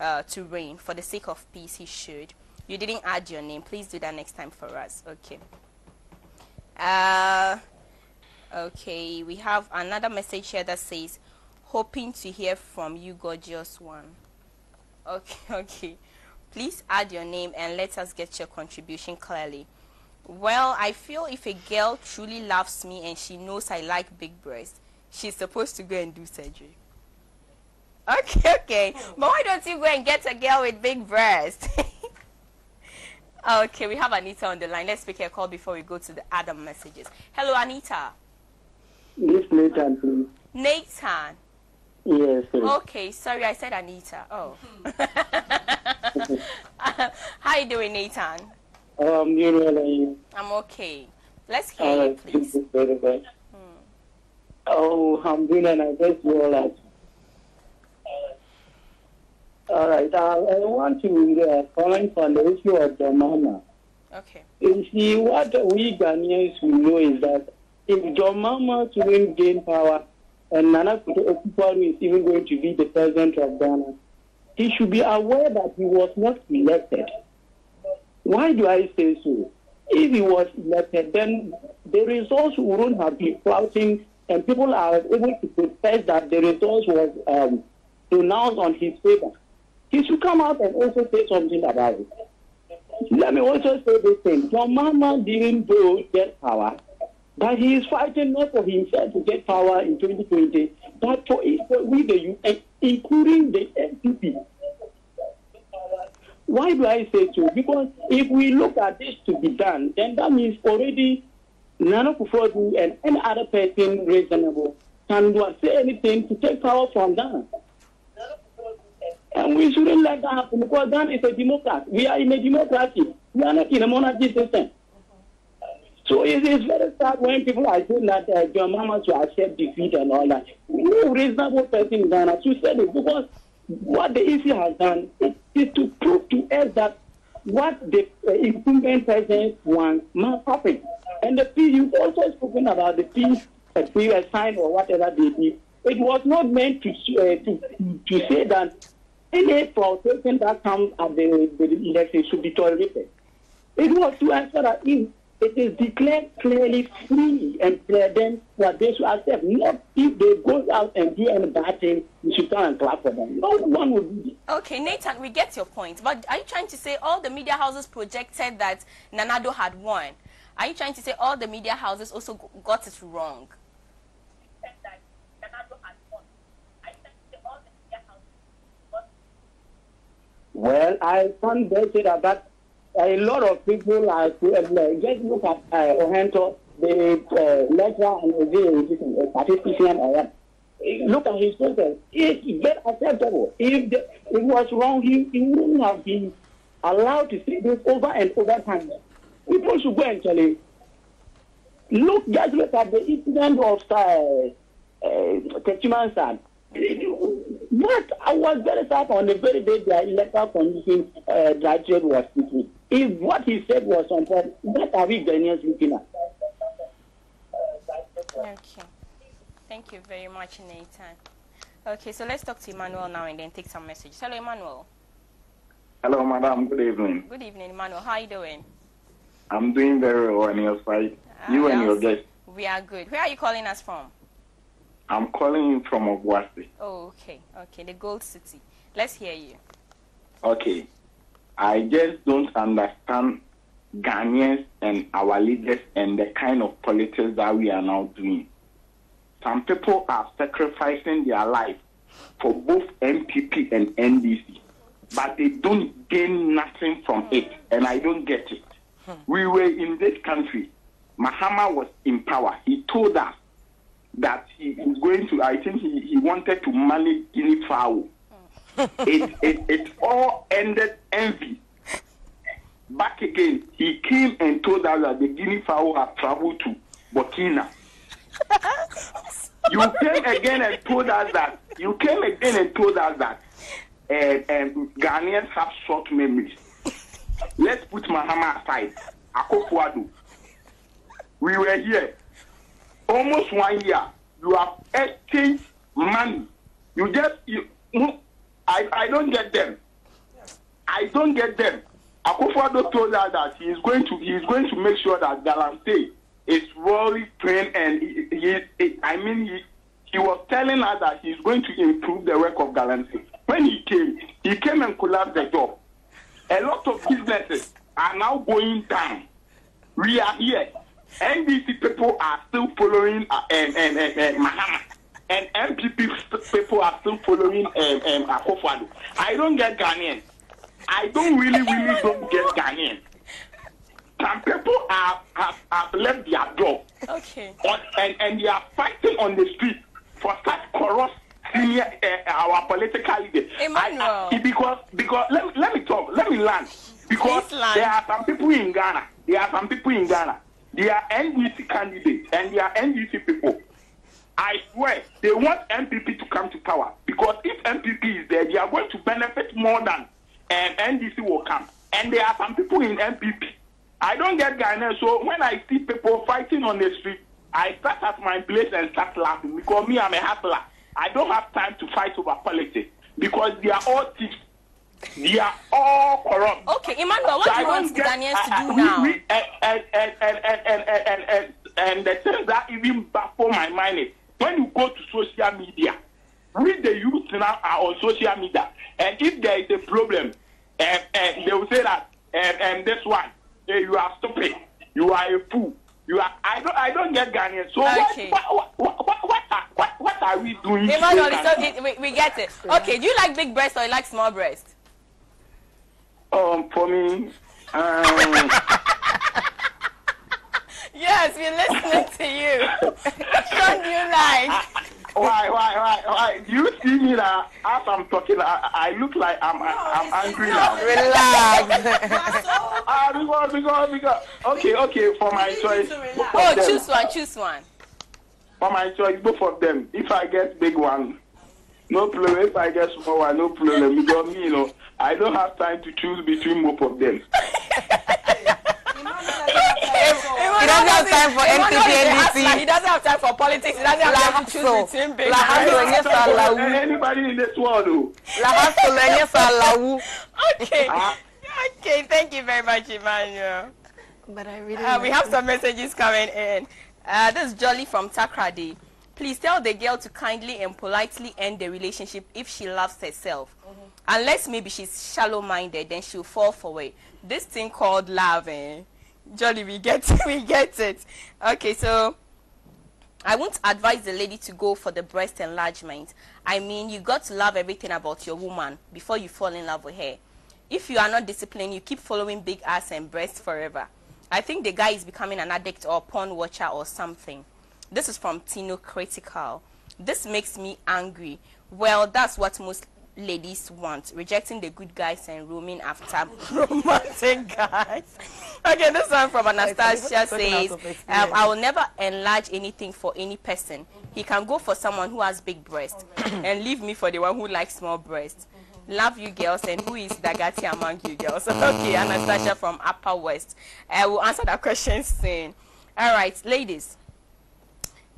uh, to reign. For the sake of peace, he should. You didn't add your name. Please do that next time for us. Okay. Uh, okay, we have another message here that says, hoping to hear from you, gorgeous one. Okay, *laughs* okay. Please add your name and let us get your contribution clearly. Well, I feel if a girl truly loves me and she knows I like big breasts, she's supposed to go and do surgery. Okay, *laughs* okay. But why don't you go and get a girl with big breasts? *laughs* Okay, we have Anita on the line. Let's pick a call before we go to the other messages. Hello, Anita. Yes, Nathan, please. Nathan. Yes, sir. Okay, sorry, I said Anita. Oh. *laughs* How you doing, Nathan? Um, you know, I'm okay. Let's hear uh, you, please. very good. Oh, I'm doing and I guess you all right. All right, uh, I want to uh, comment on the issue of the mama. Okay. You see, what we Ghanaians will know is that if John Mahama shouldn't gain power and Nana Akufo-Addo is even going to be the president of Ghana, he should be aware that he was not elected. Why do I say so? If he was elected, then the results wouldn't have been flouting, and people are able to protest that the results was um, pronounced on his favor. He should come out and also say something about it. Let me also say this thing. John Mahama didn't go get power, but he is fighting not for himself to get power in 2020, but for, for we the UN, including the NPP. Why do I say so? Because if we look at this to be done, then that means already Nana Akufo-Addo and any other person reasonable can do say anything to take power from Ghana. And we shouldn't let that happen because Ghana is a democracy. We are in a democracy. We are not in a monarchy system. So it is very sad when people are saying that uh, John Mahama should accept defeat and all that. No reasonable person in Ghana should say this because what the EC has done is, to prove to us that what the uh, incumbent president wants must happen. And the P, you've also spoken about the peace uh, previous sign or whatever they did. It was not meant to, uh, to, to say that any frustration that comes at the, the election should be tolerated. It was to answer that if it is declared clearly free and clear, then what they should accept. Not if they go out and do any bad thing, you should come and clap for them. No one would do it. Okay, Nathan, we get your point. But are you trying to say all the media houses projected that Nana Addo had won? Are you trying to say all the media houses also got it wrong? Well, I can't bet it that a lot of people are uh, just look at uh, Ohento, the uh, lecturer and the statistician. Uh, look at his process. It's very acceptable. If the, it was wrong, he, he wouldn't have been allowed to say this over and over time. People should go and tell him. Look, just look at the incident of uh, uh, Techiman San. What I was very sad on the very day the electoral commission uh, directorate was speaking. If what he said was on point, what are we Ghanaians looking at? Okay. Thank you very much, Nathan. Okay, so let's talk to Emmanuel now and then take some messages. Hello, Emmanuel. Hello, madam. Good evening. Good evening, Emmanuel. How are you doing? I'm doing very well on your side. Uh, you and your guest. We are good. Where are you calling us from? I'm calling you from Obuasi. Oh, okay. Okay, the Gold City. Let's hear you. Okay. I just don't understand Ghanaians and our leaders and the kind of politics that we are now doing. Some people are sacrificing their life for both NPP and NDC, but they don't gain nothing from it, and I don't get it. Hmm. We were in this country. Mahama was in power. He told us that he is going to, I think he, he wanted to manage Guinea fowl. it, it, it all ended envy. Back again, he came and told us that the Guinea fowl had traveled to Burkina. you came again and told us that, you came again and told us that um, Ghanaians have short memories. Let's put Mahama aside. Akufo-Addo. We were here almost one year. You have exchanged money. You just you, I I don't get them. I don't get them. Akufo-Addo told us that he is going to he is going to make sure that Galante is really trained and he, he, he I mean he he was telling us that he is going to improve the work of Galante. When he came, he came and collapsed the job. A lot of businesses are now going down. We are here. NDC people are still following uh, um, um, um, Mahama. And NPP people are still following um, um, Akufo-Addo. I don't get Ghanaian. I don't really, really don't get Ghanaian. some people are, have, have left their job Okay. on, and, and they are fighting on the street for such corrupt senior uh, our political leaders. Emmanuel. I, I, because because let, me- let me talk, let me land. Because there are some people in Ghana. There are some people in Ghana. They are NDC candidates and they are NDC people. I swear they want NPP to come to power because if NPP is there, they are going to benefit more than um, NDC will come. And there are some people in NPP. I don't get Ghana, so when I see people fighting on the street, I start at my place and start laughing because me, I'm a hustler. I don't have time to fight over politics because they are all thieves. They are all corrupt. Okay, Emmanuel, what So do you want get- Ghanaians to do I- now? we- and, and, and, and, and, and, and, and, and the thing that even baffle my mind is when you go to social media, we the youth now are on social media, and if there is a problem, and, and they will say that, and, and this one, eh, you are stupid, you are a fool, you are. I don't, I don't get Ghanaian. So Okay. what, what, what, what, what, are, what, what are we doing? Emmanuel, okay, we, we get it. Okay, do you like big breast or you like small breast? Um, for me, um. *laughs* Yes, we're listening to you. Which one do you like? Why, why, why, why? Do you see me now? As I'm talking, I, I look like I'm, I'm angry now. Relax. *laughs* Ah, because, because, because. Okay, okay, for my choice. Oh, them. choose one, choose one. For my choice, both of them. If I get big one, no problem. If I get small one, no problem. Because me, you know, I don't have time to choose between both of them. He doesn't have time for Emmanuel NPP, is a hustler. NDC. He doesn't have time for politics. He doesn't have time to choose Lahaso. between big Lahaso, breast. yes, Alawu. Anybody in this world, oh. Lahaso, yes, Alawu. Okay. Okay, thank you very much, Emmanuel. But I really. Uh, we have some messages coming in. Uh, this is Jolly from Takoradi. Please tell the girl to kindly and politely end the relationship if she loves herself. Unless maybe she's shallow minded, then she'll fall for it. This thing called love, eh? Jolly, we get *laughs* we get it. Okay, so I won't advise the lady to go for the breast enlargement. I mean, you got to love everything about your woman before you fall in love with her. If you are not disciplined, you keep following big ass and breasts forever. I think the guy is becoming an addict or porn watcher or something. This is from Tino Critical. This makes me angry. Well, that's what most ladies want, rejecting the good guys and roaming after *laughs* romantic guys. Okay, this one from Anastasia says, um. I will never enlarge anything for any person. He can go for someone who has big breasts and leave me for the one who likes small breasts. Love you girls, and who is Dagati among you girls? *laughs* Okay, Anastasia from Upper West. I will answer that question soon. All right, ladies.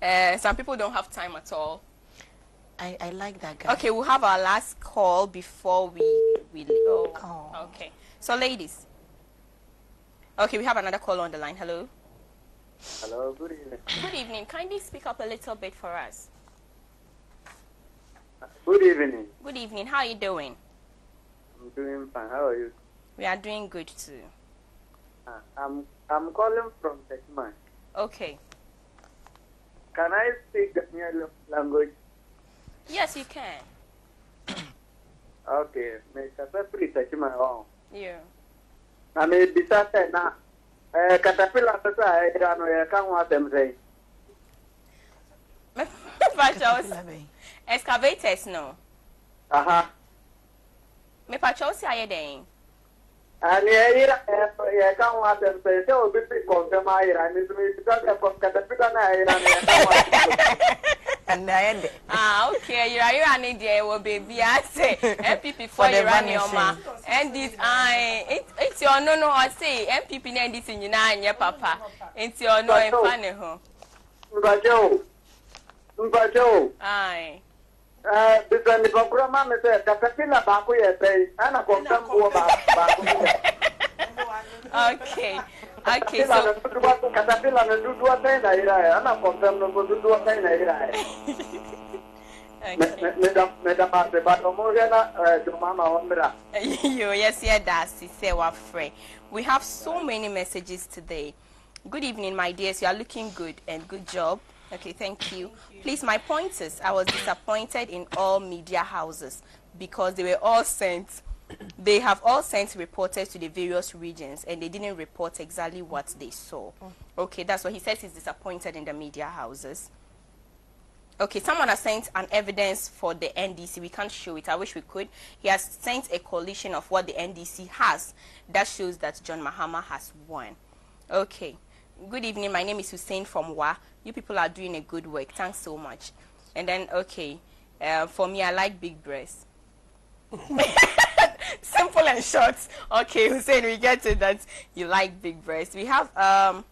Uh, some people don't have time at all. I, I like that guy. Okay, we'll have our last call before we we. Oh, okay. So, ladies. Okay, we have another call on the line. Hello. Hello, good evening. Good evening. Kindly speak up a little bit for us. Good evening. Good evening. How are you doing? I'm doing fine. How are you? We are doing good too. Uh, I'm I'm calling from Techiman. Okay. Can I speak Ghanaian language? Yes, you can. *coughs* Okay, Mr. Pepri. Oh. Yeah. Na me bisa sɛ na eh caterpillar sɛ sɛ ɛyɛ no yɛ ka ho asɛm sɛ. Mepatros. Excavators no. Aha. Mepatros si ayɛ dɛn. Ani ɛyira yɛ ka ho asɛm sɛ sɛ obi fi kɔnfɛm ayira ni me bisa sɛ kɔ caterpillar na ɛyira no yɛ ka ho asɛm. And ɛnna ayɛ dɛ. ah okay. You are deɛ ɛwɔ beebi ase npp fɔ yira ni ɔma ndc ɛn nti ɔno no ɔse npp na ndc nyinaa nyɛ papa. Nti ɔno ɛfa ne your mpatɛ o mpatɛ o. ɛɛ bisɛ nipa kura maa mi sɛ okay. Okay, so... *laughs* okay. We have so many messages today. Good evening, my dears. You are looking good and good job. Okay, thank you. thank you. Please, my point is I was disappointed in all media houses because they were all sent they have all sent reporters to the various regions and they didn't report exactly what they saw. Mm. Okay, that's what he says he's disappointed in the media houses. Okay, someone has sent an evidence for the NDC. We can't show it. I wish we could. He has sent a coalition of what the NDC has that shows that John Mahama has won. Okay. Good evening. My name is Hussein from WA. You people are doing a good work. Thanks so much. And then, okay, uh, for me, I like big breasts. *laughs* Simple and short. Okay, Hussein, we get to that. You like big breasts. We have um,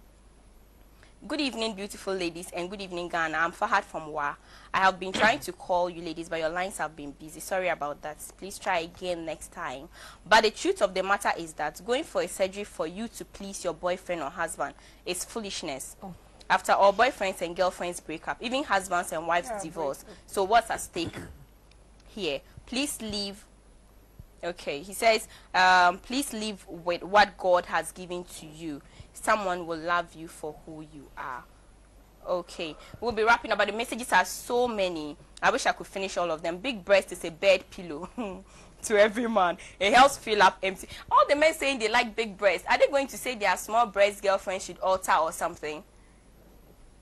Good evening, beautiful ladies, and good evening, Ghana. I'm Fahad from WA. I have been trying to call you ladies, but your lines have been busy. Sorry about that. Please try again next time. But the truth of the matter is that going for a surgery for you to please your boyfriend or husband is foolishness. Oh. After all boyfriends and girlfriends break up, even husbands and wives yeah, divorce. So what's at stake here? Please leave Okay, he says, um, please live with what God has given to you someone will love you for who you are. Okay, we'll be wrapping up, but the messages are so many. I wish I could finish all of them. Big breast is a bed pillow *laughs* to every man. It helps fill up empty. All the men saying they like big breasts, are they going to say their small breast girlfriend should alter or something?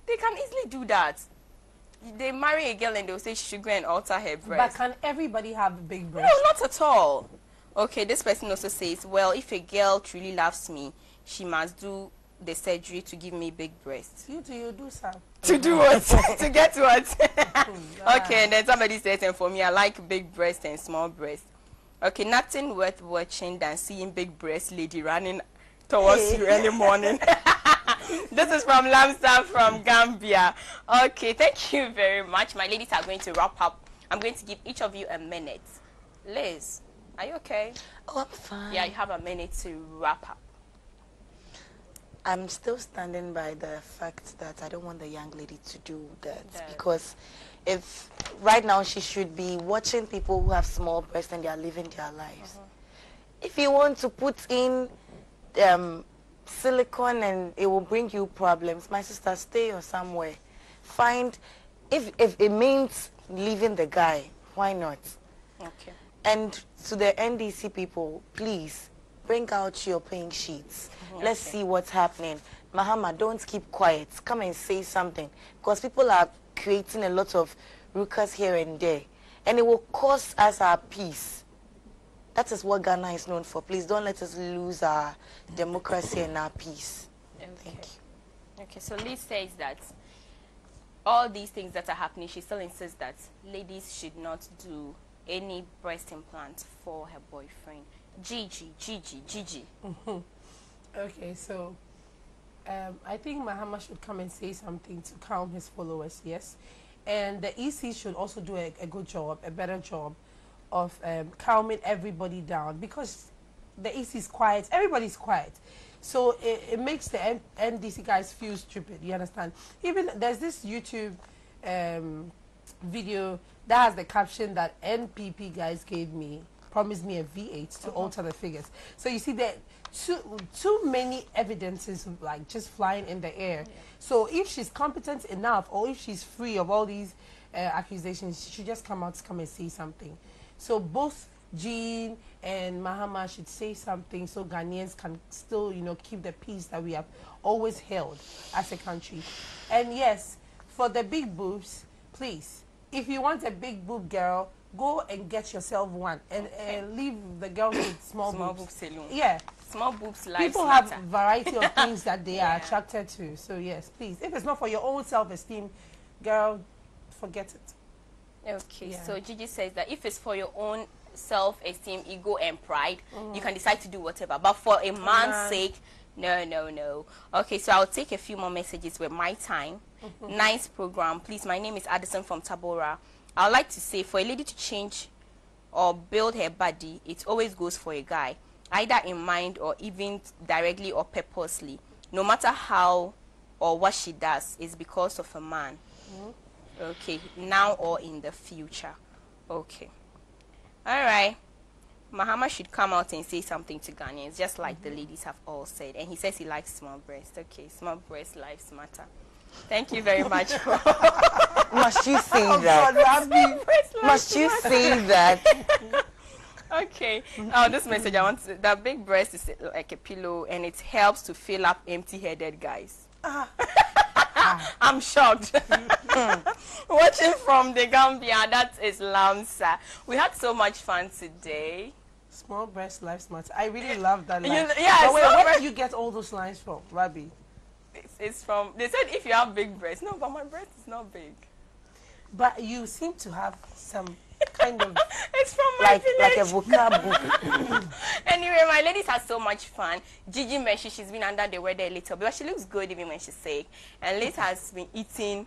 They can easily do that. They marry a girl and they'll say she should go and alter her breast. But can everybody have big breasts? No, not at all. Okay, this person also says, well, if a girl truly loves me, she must do the surgery to give me big breasts. You do, you do some. To do what? *laughs* to get what? *laughs* okay, and then somebody says, and for me, I like big breasts and small breasts. Okay, nothing worth watching than seeing big breast lady running towards you early morning. *laughs* *laughs* this is from Lamsa from Gambia. Okay, thank you very much. My ladies are going to wrap up. I'm going to give each of you a minute. Liz, are you okay? Oh, I'm fine. Yeah, you have a minute to wrap up. I'm still standing by the fact that I don't want the young lady to do that, that. because if right now she should be watching people who have small breasts and they are living their lives. Uh -huh. If you want to put in um, silicone and it will bring you problems, my sister, stay or somewhere. Find, if, if it means leaving the guy, why not? Okay. And to the NDC people, please, bring out your pink sheets. Mm-hmm. Okay. Let's see what's happening. Mahama, don't keep quiet. Come and say something. Because people are creating a lot of ruckus here and there. And it will cost us our peace. That is what Ghana is known for. Please don't let us lose our democracy and our peace. Okay. Thank you. Okay, so Liz says that all these things that are happening, she still insists that ladies should not do any breast implant for her boyfriend. Gigi, Gigi, Gigi. Mm-hmm. Okay, so um, I think Mahama should come and say something to calm his followers, yes. And the EC should also do a, a good job, a better job of um, calming everybody down because the EC is quiet, everybody's quiet. So it, it makes the N NDC guys feel stupid, you understand? Even there's this YouTube um, video that has the caption that NPP guys gave me promised me a V8 to uh -huh. alter the figures. So you see that too too many evidences like just flying in the air. Yeah. So if she's competent enough, or if she's free of all these uh, accusations, she should just come out to come and say something. So both Jean and Mahama should say something so Ghanaians can still, you know, keep the peace that we have always held as a country. And yes, for the big boobs, please, if you want a big boob girl, go and get yourself one and, okay. and leave the girls with *coughs* small, small boobs. salon. Yeah. Small boobs like People have a variety of *laughs* things that they yeah. are attracted to. So yes, please. If it's not for your own self-esteem, girl, forget it. Okay. Yeah. So Gigi says that if it's for your own self-esteem, ego, and pride, mm. you can decide to do whatever. But for a man's uh, sake, no, no, no. Okay, so I'll take a few more messages with my time. Mm -hmm. Nice program. Please, my name is Addison from Tabora. I would like to say for a lady to change or build her body, it always goes for a guy, either in mind or even directly or purposely. No matter how or what she does, it's because of a man. Mm. Okay, now or in the future. Okay. All right. Mahama should come out and say something to Ghanaians, just like mm -hmm. the ladies have all said. And he says he likes small breasts. Okay, small breasts, lives matter. Thank you very much. *laughs* Must you say oh that? God, Must you say that? *laughs* okay. Oh, this message I want to, that big breast is like a pillow and it helps to fill up empty-headed guys. Ah. *laughs* *laughs* I'm shocked. *laughs* Watching from the Gambia, that is Lamsa. We had so much fun today. Small breast life matter. I really love that line. You, yeah, but wait, where did you get all those lines from, Rabbi? It's, it's from. They said if you have big breasts. No, but my breast is not big. But you seem to have some kind of. *laughs* it's from my like village. like a vocab book. *laughs* anyway, my ladies had so much fun. Gigi Meshi, she's been under the weather a little bit, but she looks good even when she's sick. And Liz has been eating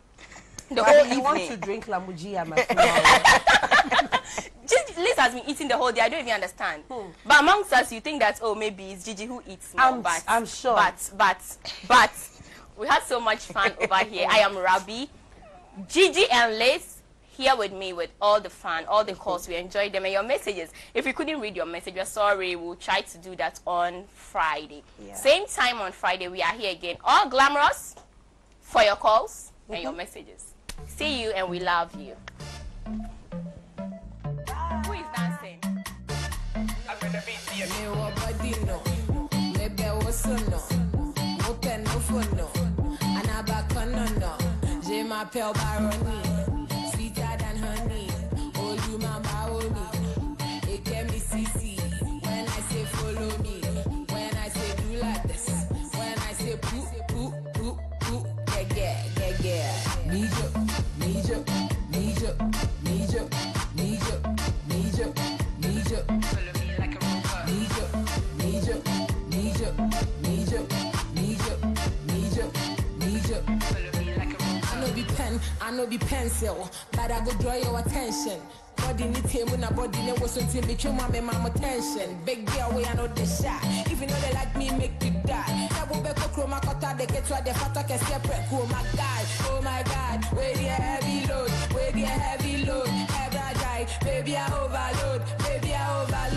the whole evening. you want to drink Lamujia, my *laughs* Gigi, Liz has been eating the whole day. I don't even understand. Hmm. But amongst us, you think that oh maybe it's Gigi who eats more. I'm- but I'm sure. But but but we had so much fun over here. I am Rabi, Gigi and Liz here with me with all the fun, all the calls. We enjoyed them and your messages. If we couldn't read your message, we're sorry. We'll try to do that on Friday. Yeah. Same time on Friday, we are here again. All glamorous for your calls and your mm-hmm. messages. See you and we love you. Who is dancing? Me wa body no, me be woso no, mo pe no phone no, anabaka no no. Je m'appelle Baroni, I know be pencil, but I go draw your attention. Body ni table na body ne was until me chuma me mama tension. Big girl way I know the shot. If you know they like me, make you die. That will be chroma kota they get to the fata can separate. Oh my god, oh my god, where the heavy load, where the heavy load, every die, baby I overload, baby I overload.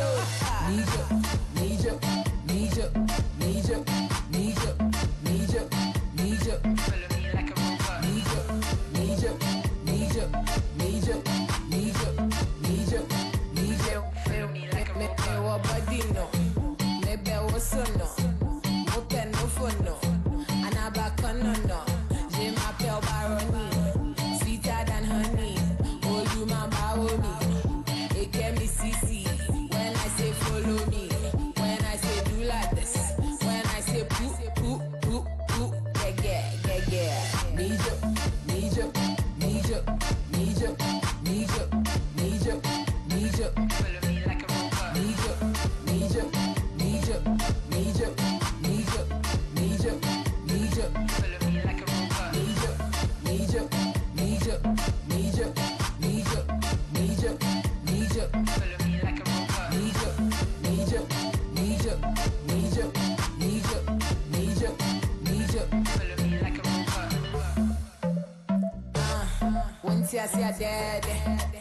See a dead,